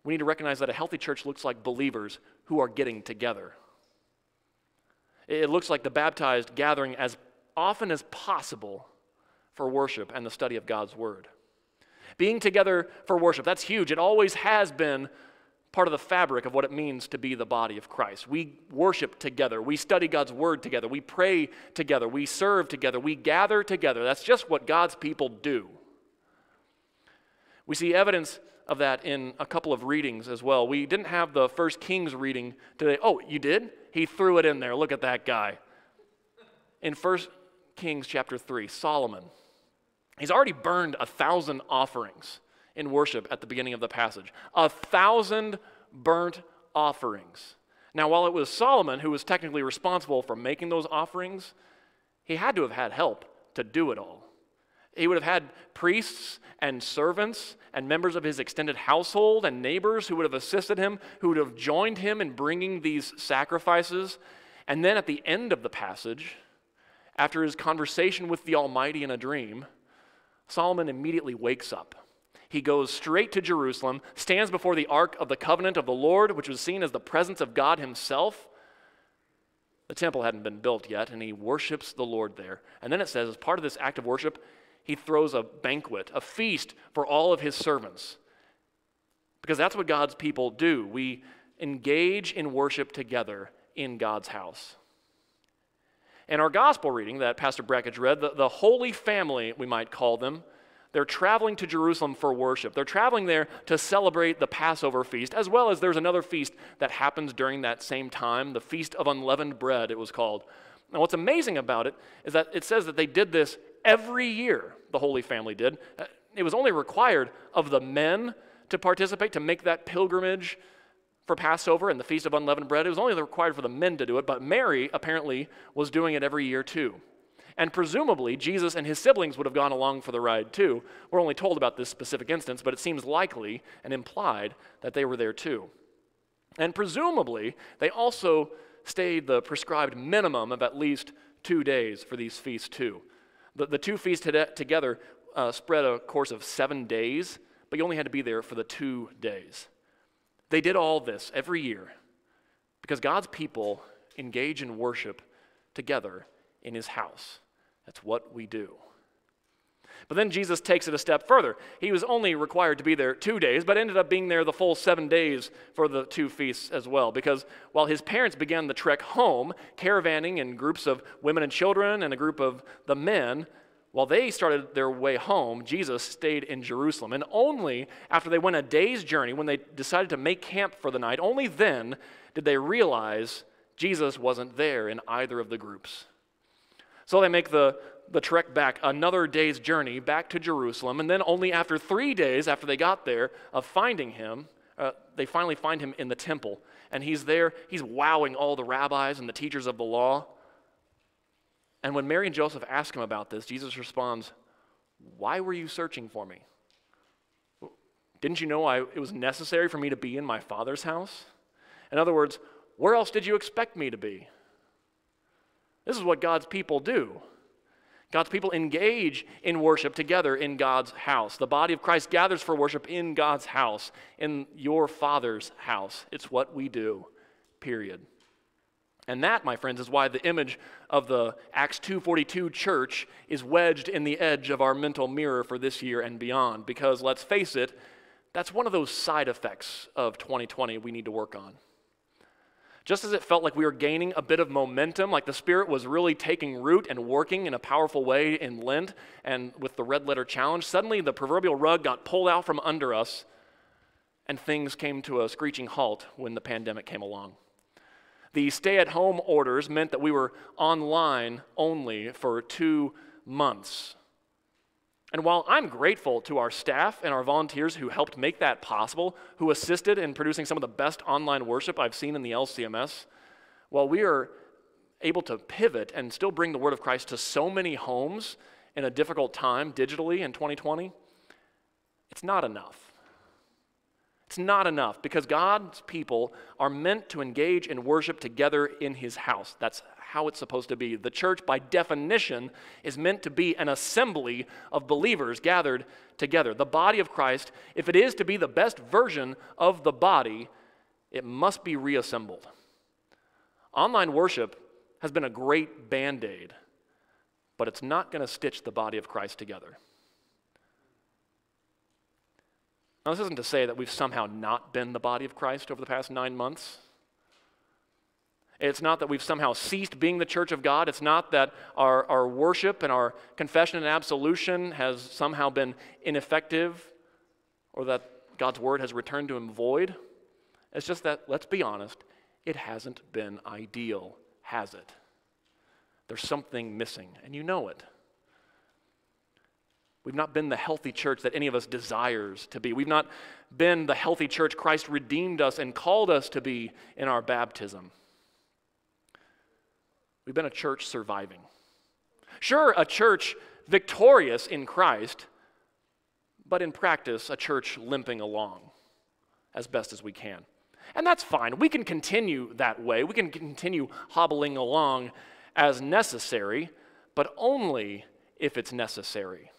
we need to recognize that a healthy church looks like believers who are getting together. It looks like the baptized gathering as often as possible for worship and the study of God's Word. Being together for worship, that's huge. It always has been part of the fabric of what it means to be the body of Christ. We worship together, we study God's Word together, we pray together, we serve together, we gather together. That's just what God's people do. We see evidence of that in a couple of readings as well. We didn't have the first Kings reading today. Oh, you did? He threw it in there. Look at that guy. In 1 Kings chapter 3, Solomon, he's already burned a thousand offerings in worship at the beginning of the passage. A thousand burnt offerings. Now, while it was Solomon who was technically responsible for making those offerings, he had to have had help to do it all. He would have had priests and servants and members of his extended household and neighbors who would have assisted him, who would have joined him in bringing these sacrifices. And then at the end of the passage, after his conversation with the Almighty in a dream, Solomon immediately wakes up. He goes straight to Jerusalem, stands before the Ark of the Covenant of the Lord, which was seen as the presence of God Himself. The temple hadn't been built yet, and he worships the Lord there. And then it says, as part of this act of worship, he throws a banquet, a feast for all of his servants. Because that's what God's people do. We engage in worship together in God's house. In our gospel reading that Pastor Brakhage read, the, the Holy Family, we might call them, they're traveling to Jerusalem for worship. They're traveling there to celebrate the Passover feast, as well as there's another feast that happens during that same time, the Feast of Unleavened Bread, it was called. Now, what's amazing about it is that it says that they did this every year, the Holy Family did. Uh, it was only required of the men to participate, to make that pilgrimage for Passover and the Feast of Unleavened Bread. It was only required for the men to do it, but Mary apparently was doing it every year too. And presumably, Jesus and his siblings would have gone along for the ride too. We're only told about this specific instance, but it seems likely and implied that they were there too. And presumably, they also stayed the prescribed minimum of at least two days for these feasts too. The, the two feasts together uh, spread a course of seven days, but you only had to be there for the two days. They did all this every year because God's people engage in worship together in his house. That's what we do. But then Jesus takes it a step further. He was only required to be there two days, but ended up being there the full seven days for the two feasts as well. Because while his parents began the trek home, caravanning in groups of women and children and a group of the men, while they started their way home, Jesus stayed in Jerusalem. And only after they went a day's journey, when they decided to make camp for the night, only then did they realize Jesus wasn't there in either of the groups. So they make the, the trek back another day's journey back to Jerusalem. And then, only after three days after they got there of finding him, uh, they finally find him in the temple. and he's there, he's wowing all the rabbis and the teachers of the law. And when Mary and Joseph ask him about this, Jesus responds, Why were you searching for me? Didn't you know I, it was necessary for me to be in my father's house? In other words, where else did you expect me to be? This is what God's people do. God's people engage in worship together in God's house. The body of Christ gathers for worship in God's house, in your Father's house. It's what we do, period. And that, my friends, is why the image of the Acts 2:42 church is wedged in the edge of our mental mirror for this year and beyond because let's face it, that's one of those side effects of 2020 we need to work on. Just as it felt like we were gaining a bit of momentum, like the Spirit was really taking root and working in a powerful way in Lent and with the red letter challenge, suddenly the proverbial rug got pulled out from under us and things came to a screeching halt when the pandemic came along. The stay at home orders meant that we were online only for two months. And while I'm grateful to our staff and our volunteers who helped make that possible, who assisted in producing some of the best online worship I've seen in the LCMS, while we are able to pivot and still bring the Word of Christ to so many homes in a difficult time digitally in 2020, it's not enough. It's not enough because God's people are meant to engage in worship together in His house. That's how it's supposed to be. The church, by definition, is meant to be an assembly of believers gathered together. The body of Christ, if it is to be the best version of the body, it must be reassembled. Online worship has been a great band aid, but it's not going to stitch the body of Christ together. Now, this isn't to say that we've somehow not been the body of Christ over the past nine months. It's not that we've somehow ceased being the church of God. It's not that our, our worship and our confession and absolution has somehow been ineffective or that God's word has returned to him void. It's just that, let's be honest, it hasn't been ideal, has it? There's something missing, and you know it. We've not been the healthy church that any of us desires to be. We've not been the healthy church Christ redeemed us and called us to be in our baptism. We've been a church surviving. Sure, a church victorious in Christ, but in practice, a church limping along as best as we can. And that's fine. We can continue that way. We can continue hobbling along as necessary, but only if it's necessary.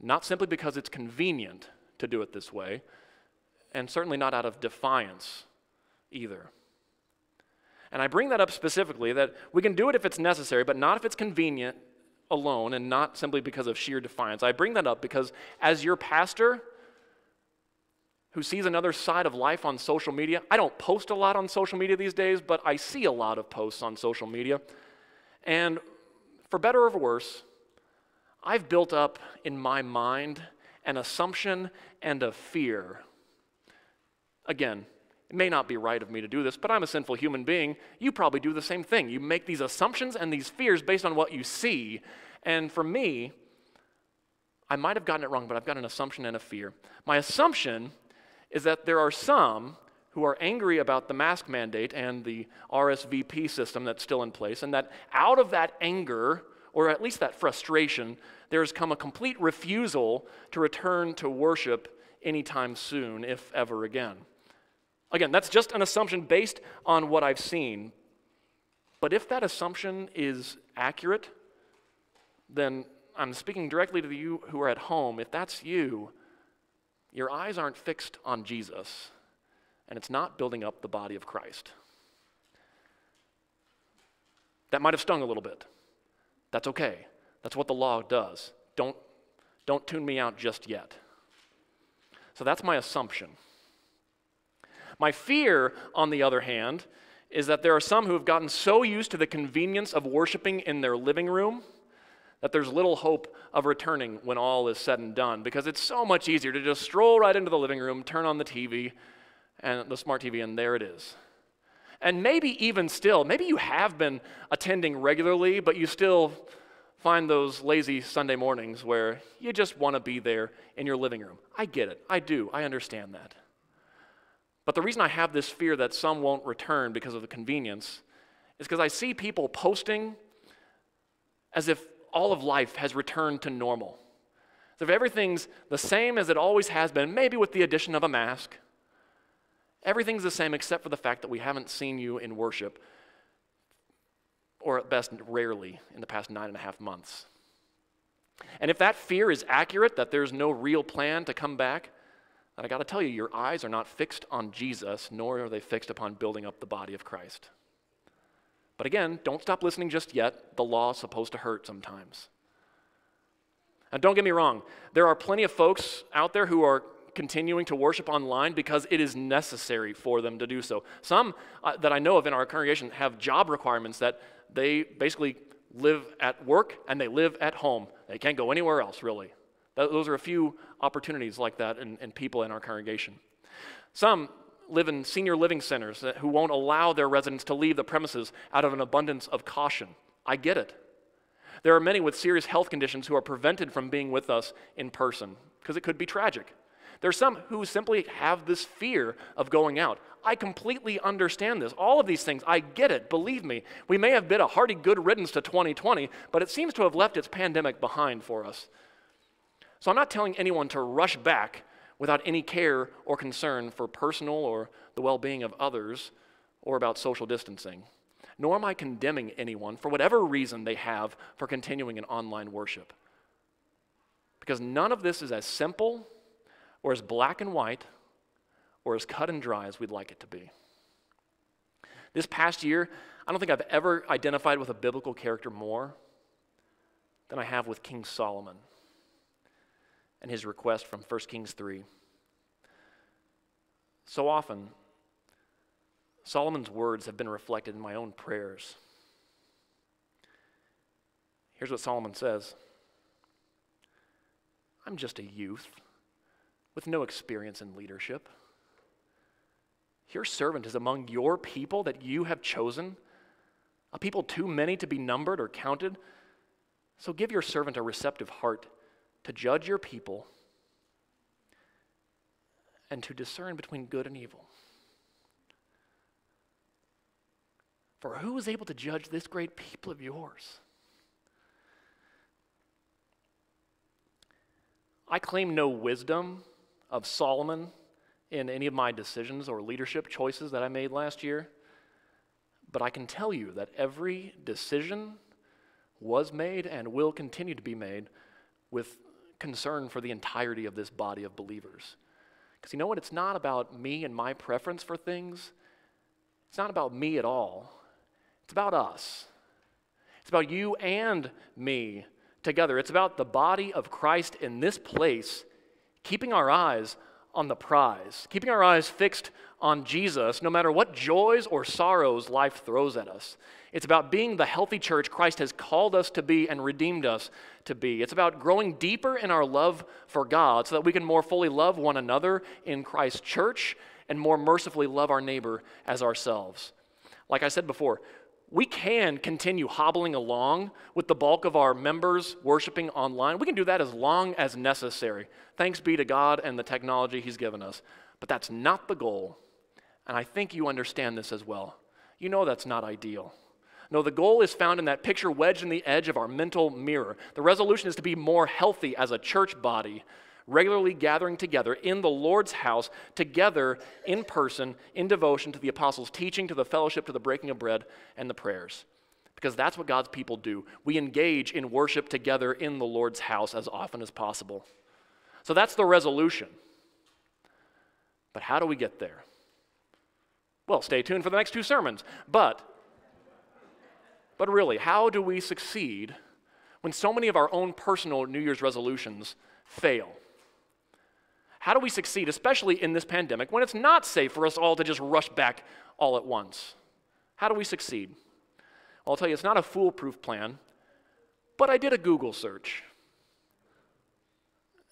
Not simply because it's convenient to do it this way, and certainly not out of defiance either. And I bring that up specifically that we can do it if it's necessary, but not if it's convenient alone and not simply because of sheer defiance. I bring that up because as your pastor who sees another side of life on social media, I don't post a lot on social media these days, but I see a lot of posts on social media. And for better or for worse, I've built up in my mind an assumption and a fear. Again, it may not be right of me to do this, but I'm a sinful human being. You probably do the same thing. You make these assumptions and these fears based on what you see. And for me, I might have gotten it wrong, but I've got an assumption and a fear. My assumption is that there are some who are angry about the mask mandate and the RSVP system that's still in place, and that out of that anger, or at least that frustration, there has come a complete refusal to return to worship anytime soon, if ever again. Again, that's just an assumption based on what I've seen. But if that assumption is accurate, then I'm speaking directly to you who are at home. If that's you, your eyes aren't fixed on Jesus, and it's not building up the body of Christ. That might have stung a little bit. That's okay. That's what the law does. Don't, don't tune me out just yet. So that's my assumption. My fear, on the other hand, is that there are some who have gotten so used to the convenience of worshiping in their living room that there's little hope of returning when all is said and done because it's so much easier to just stroll right into the living room, turn on the TV and the smart TV and there it is. And maybe even still, maybe you have been attending regularly, but you still find those lazy Sunday mornings where you just want to be there in your living room. I get it. I do. I understand that. But the reason I have this fear that some won't return because of the convenience is because I see people posting as if all of life has returned to normal. As if everything's the same as it always has been, maybe with the addition of a mask. Everything's the same except for the fact that we haven't seen you in worship, or at best, rarely, in the past nine and a half months. And if that fear is accurate, that there's no real plan to come back, then I got to tell you, your eyes are not fixed on Jesus, nor are they fixed upon building up the body of Christ. But again, don't stop listening just yet. The law is supposed to hurt sometimes. And don't get me wrong, there are plenty of folks out there who are continuing to worship online because it is necessary for them to do so. Some uh, that I know of in our congregation have job requirements that they basically live at work and they live at home. They can't go anywhere else, really. Th- those are a few opportunities like that in, in people in our congregation. Some live in senior living centers who won't allow their residents to leave the premises out of an abundance of caution. I get it. There are many with serious health conditions who are prevented from being with us in person because it could be tragic. There are some who simply have this fear of going out. I completely understand this. All of these things, I get it. Believe me, we may have bid a hearty good riddance to 2020, but it seems to have left its pandemic behind for us. So I'm not telling anyone to rush back without any care or concern for personal or the well being of others or about social distancing. Nor am I condemning anyone for whatever reason they have for continuing in online worship. Because none of this is as simple or as black and white or as cut and dry as we'd like it to be. This past year, I don't think I've ever identified with a biblical character more than I have with King Solomon and his request from 1 Kings 3. So often, Solomon's words have been reflected in my own prayers. Here's what Solomon says I'm just a youth with no experience in leadership. Your servant is among your people that you have chosen, a people too many to be numbered or counted. So give your servant a receptive heart to judge your people and to discern between good and evil. For who is able to judge this great people of yours? I claim no wisdom of Solomon in any of my decisions or leadership choices that I made last year, but I can tell you that every decision was made and will continue to be made with concern for the entirety of this body of believers. Because you know what? It's not about me and my preference for things. It's not about me at all. It's about us. It's about you and me together. It's about the body of Christ in this place, keeping our eyes on the prize, keeping our eyes fixed on Jesus, no matter what joys or sorrows life throws at us. It's about being the healthy church Christ has called us to be and redeemed us to be. It's about growing deeper in our love for God so that we can more fully love one another in Christ's church and more mercifully love our neighbor as ourselves. Like I said before, we can continue hobbling along with the bulk of our members worshiping online. We can do that as long as necessary. Thanks be to God and the technology He's given us. But that's not the goal. And I think you understand this as well. You know that's not ideal. No, the goal is found in that picture wedged in the edge of our mental mirror. The resolution is to be more healthy as a church body, regularly gathering together in the Lord's house, together in person, in devotion to the apostles' teaching, to the fellowship, to the breaking of bread, and the prayers. Because that's what God's people do. We engage in worship together in the Lord's house as often as possible. So that's the resolution. But how do we get there? Well, stay tuned for the next two sermons. But but really, how do we succeed when so many of our own personal New Year's resolutions fail? How do we succeed, especially in this pandemic, when it's not safe for us all to just rush back all at once? How do we succeed? I'll tell you, it's not a foolproof plan, but I did a Google search.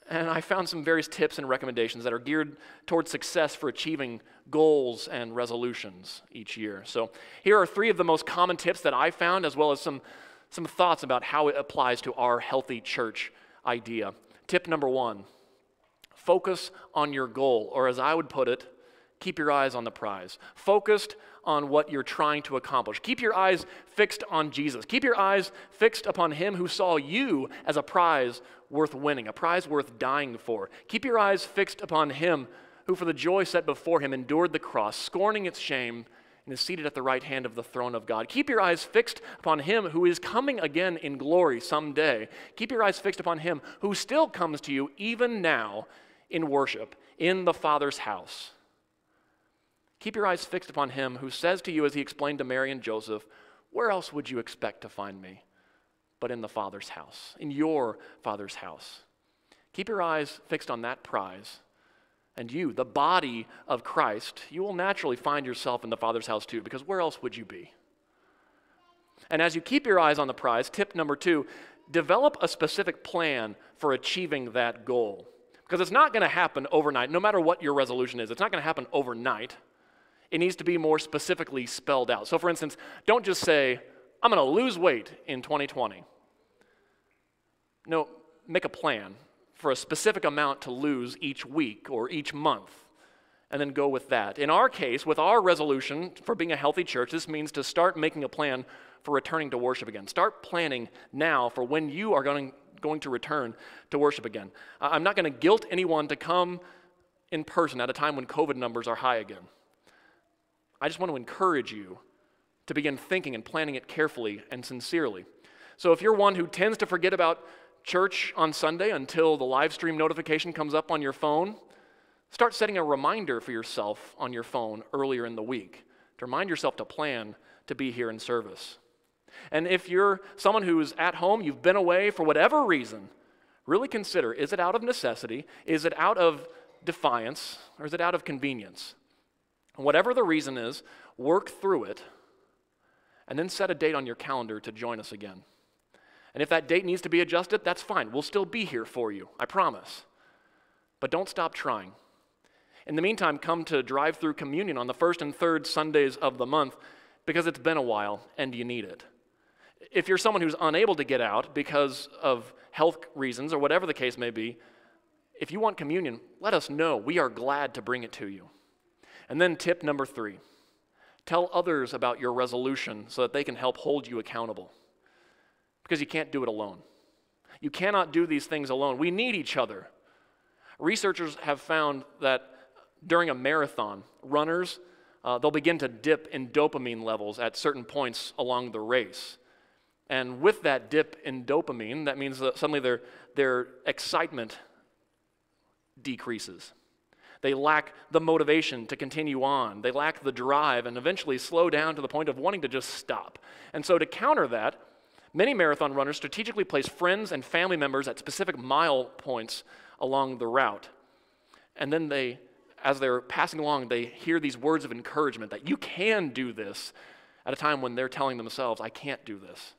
And I found some various tips and recommendations that are geared towards success for achieving goals and resolutions each year. So here are three of the most common tips that I found, as well as some, some thoughts about how it applies to our healthy church idea. Tip number one focus on your goal, or as I would put it, keep your eyes on the prize, focused on what you're trying to accomplish. Keep your eyes fixed on Jesus. Keep your eyes fixed upon Him who saw you as a prize worth winning, a prize worth dying for. Keep your eyes fixed upon Him who, for the joy set before Him, endured the cross, scorning its shame, and is seated at the right hand of the throne of God. Keep your eyes fixed upon Him who is coming again in glory someday. Keep your eyes fixed upon Him who still comes to you even now in worship in the Father's house. Keep your eyes fixed upon him who says to you, as he explained to Mary and Joseph, Where else would you expect to find me but in the Father's house, in your Father's house? Keep your eyes fixed on that prize. And you, the body of Christ, you will naturally find yourself in the Father's house too, because where else would you be? And as you keep your eyes on the prize, tip number two, develop a specific plan for achieving that goal. Because it's not going to happen overnight, no matter what your resolution is. It's not going to happen overnight it needs to be more specifically spelled out. So, for instance, don't just say, I'm going to lose weight in 2020. No, make a plan for a specific amount to lose each week or each month, and then go with that. In our case, with our resolution for being a healthy church, this means to start making a plan for returning to worship again. Start planning now for when you are going, going to return to worship again. I'm not going to guilt anyone to come in person at a time when COVID numbers are high again. I just want to encourage you to begin thinking and planning it carefully and sincerely. So if you're one who tends to forget about church on Sunday until the live stream notification comes up on your phone, start setting a reminder for yourself on your phone earlier in the week to remind yourself to plan to be here in service. And if you're someone who's at home, you've been away for whatever reason, really consider is it out of necessity? Is it out of defiance? Or is it out of convenience? Whatever the reason is, work through it and then set a date on your calendar to join us again. And if that date needs to be adjusted, that's fine. We'll still be here for you, I promise. But don't stop trying. In the meantime, come to drive through communion on the first and third Sundays of the month because it's been a while and you need it. If you're someone who's unable to get out because of health reasons or whatever the case may be, if you want communion, let us know. We are glad to bring it to you. And then, tip number three tell others about your resolution so that they can help hold you accountable. Because you can't do it alone. You cannot do these things alone. We need each other. Researchers have found that during a marathon, runners uh, they'll begin to dip in dopamine levels at certain points along the race. And with that dip in dopamine, that means that suddenly their, their excitement decreases. They lack the motivation to continue on. They lack the drive and eventually slow down to the point of wanting to just stop. And so, to counter that, many marathon runners strategically place friends and family members at specific mile points along the route. And then they, as they're passing along, they hear these words of encouragement that you can do this at a time when they're telling themselves, I can't do this.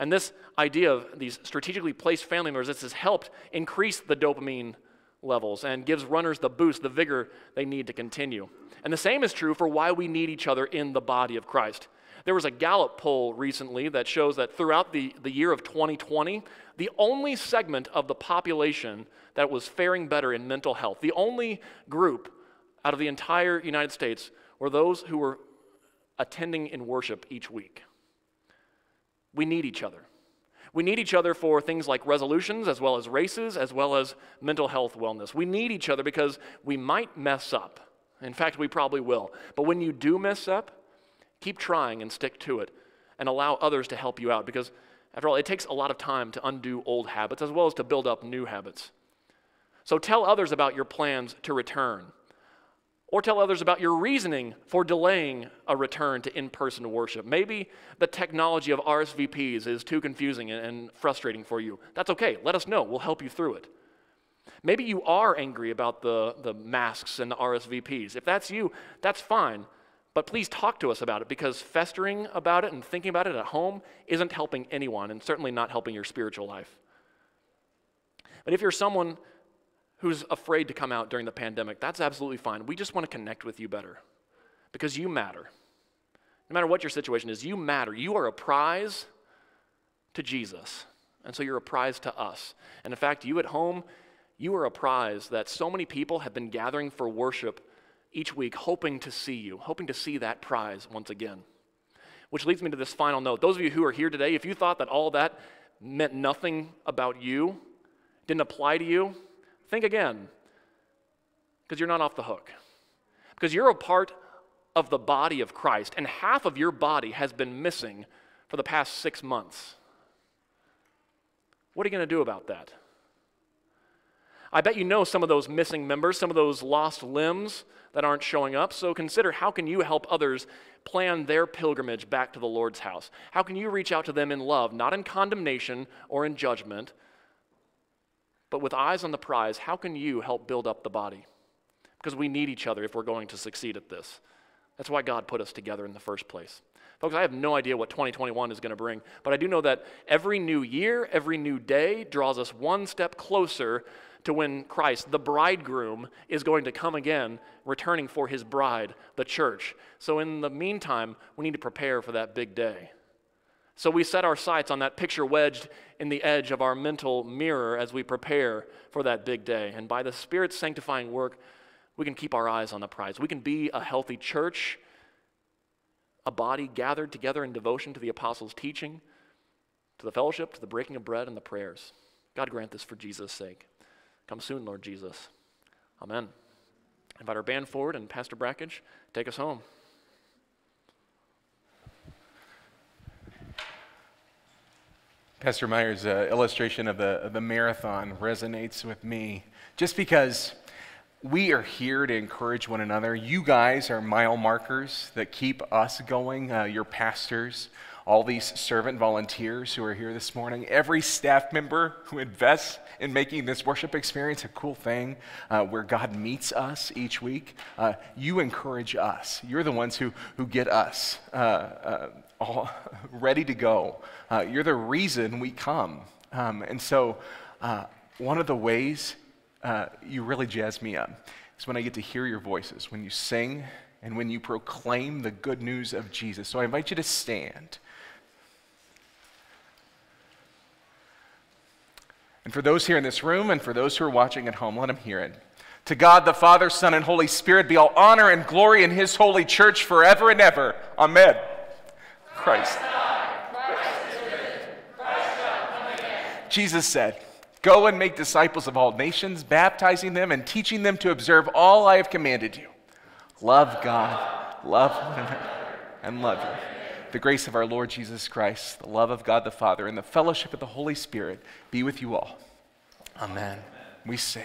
And this idea of these strategically placed family members, this has helped increase the dopamine levels and gives runners the boost, the vigor they need to continue. And the same is true for why we need each other in the body of Christ. There was a Gallup poll recently that shows that throughout the, the year of 2020, the only segment of the population that was faring better in mental health, the only group out of the entire United States, were those who were attending in worship each week. We need each other. We need each other for things like resolutions, as well as races, as well as mental health wellness. We need each other because we might mess up. In fact, we probably will. But when you do mess up, keep trying and stick to it and allow others to help you out because, after all, it takes a lot of time to undo old habits as well as to build up new habits. So tell others about your plans to return. Or tell others about your reasoning for delaying a return to in person worship. Maybe the technology of RSVPs is too confusing and frustrating for you. That's okay. Let us know. We'll help you through it. Maybe you are angry about the, the masks and the RSVPs. If that's you, that's fine. But please talk to us about it because festering about it and thinking about it at home isn't helping anyone and certainly not helping your spiritual life. But if you're someone who's afraid to come out during the pandemic, that's absolutely fine. We just want to connect with you better because you matter. No matter what your situation is, you matter. You are a prize to Jesus. And so you're a prize to us. And in fact, you at home, you are a prize that so many people have been gathering for worship each week hoping to see you, hoping to see that prize once again. Which leads me to this final note. Those of you who are here today, if you thought that all that meant nothing about you, didn't apply to you, think again, because you're not off the hook. Because you're a part of the body of Christ, and half of your body has been missing for the past six months. What are you going to do about that? I bet you know some of those missing members, some of those lost limbs that aren't showing up. So consider how can you help others plan their pilgrimage back to the Lord's house? How can you reach out to them in love, not in condemnation or in judgment, but with eyes on the prize? How can you help build up the body? Because we need each other if we're going to succeed at this. That's why God put us together in the first place. Folks, I have no idea what 2021 is going to bring, but I do know that every new year, every new day draws us one step closer to when Christ, the bridegroom, is going to come again, returning for his bride, the church. So, in the meantime, we need to prepare for that big day. So, we set our sights on that picture wedged in the edge of our mental mirror as we prepare for that big day. And by the Spirit's sanctifying work, we can keep our eyes on the prize. We can be a healthy church, a body gathered together in devotion to the apostles' teaching, to the fellowship, to the breaking of bread, and the prayers. God grant this for Jesus' sake. Come soon, Lord Jesus. Amen. Invite our band forward and Pastor Brakhage, take us home. Pastor Meyer's uh, illustration of the, of the marathon resonates with me just because we are here to encourage one another. You guys are mile markers that keep us going, uh, your pastors, all these servant volunteers who are here this morning, every staff member who invests in making this worship experience a cool thing uh, where God meets us each week. Uh, you encourage us. You're the ones who, who get us uh, uh, all ready to go. Uh, you're the reason we come. Um, and so, uh, one of the ways uh, you really jazz me up is when I get to hear your voices, when you sing and when you proclaim the good news of Jesus. So I invite you to stand. And for those here in this room and for those who are watching at home, let them hear it. To God, the Father, Son, and Holy Spirit be all honor and glory in His holy church forever and ever. Amen. Christ. Jesus said, Go and make disciples of all nations, baptizing them and teaching them to observe all I have commanded you. Love God, love one another, and love you. The grace of our Lord Jesus Christ, the love of God the Father, and the fellowship of the Holy Spirit be with you all. Amen. We sing.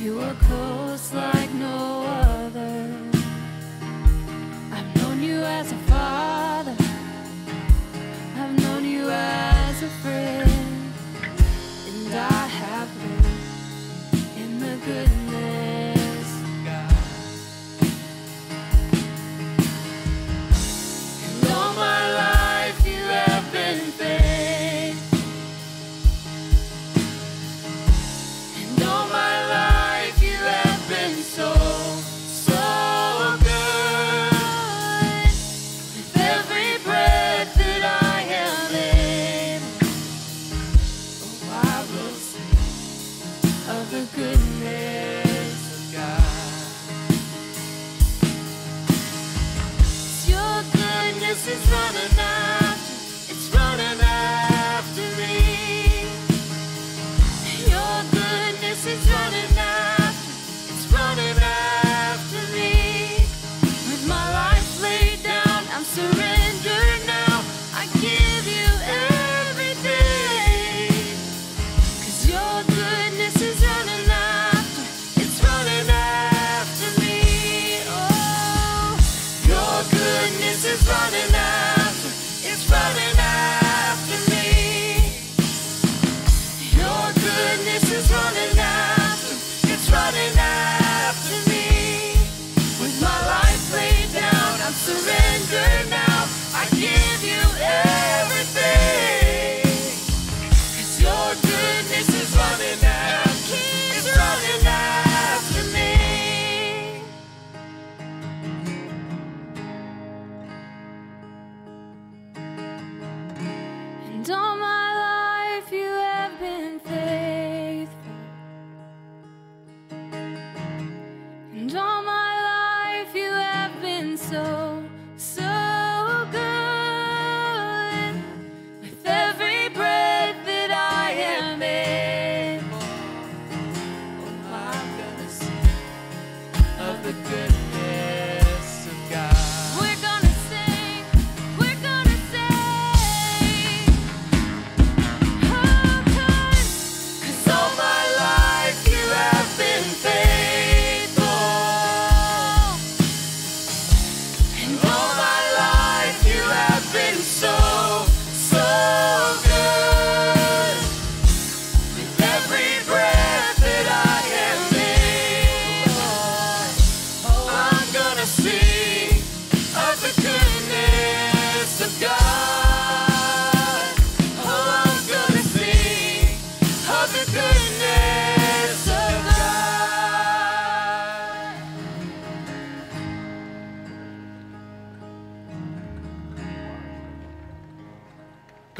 You are close like no other. I've known you as a father. I've known you as a friend, and I have lived in the goodness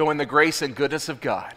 Go in the grace and goodness of God.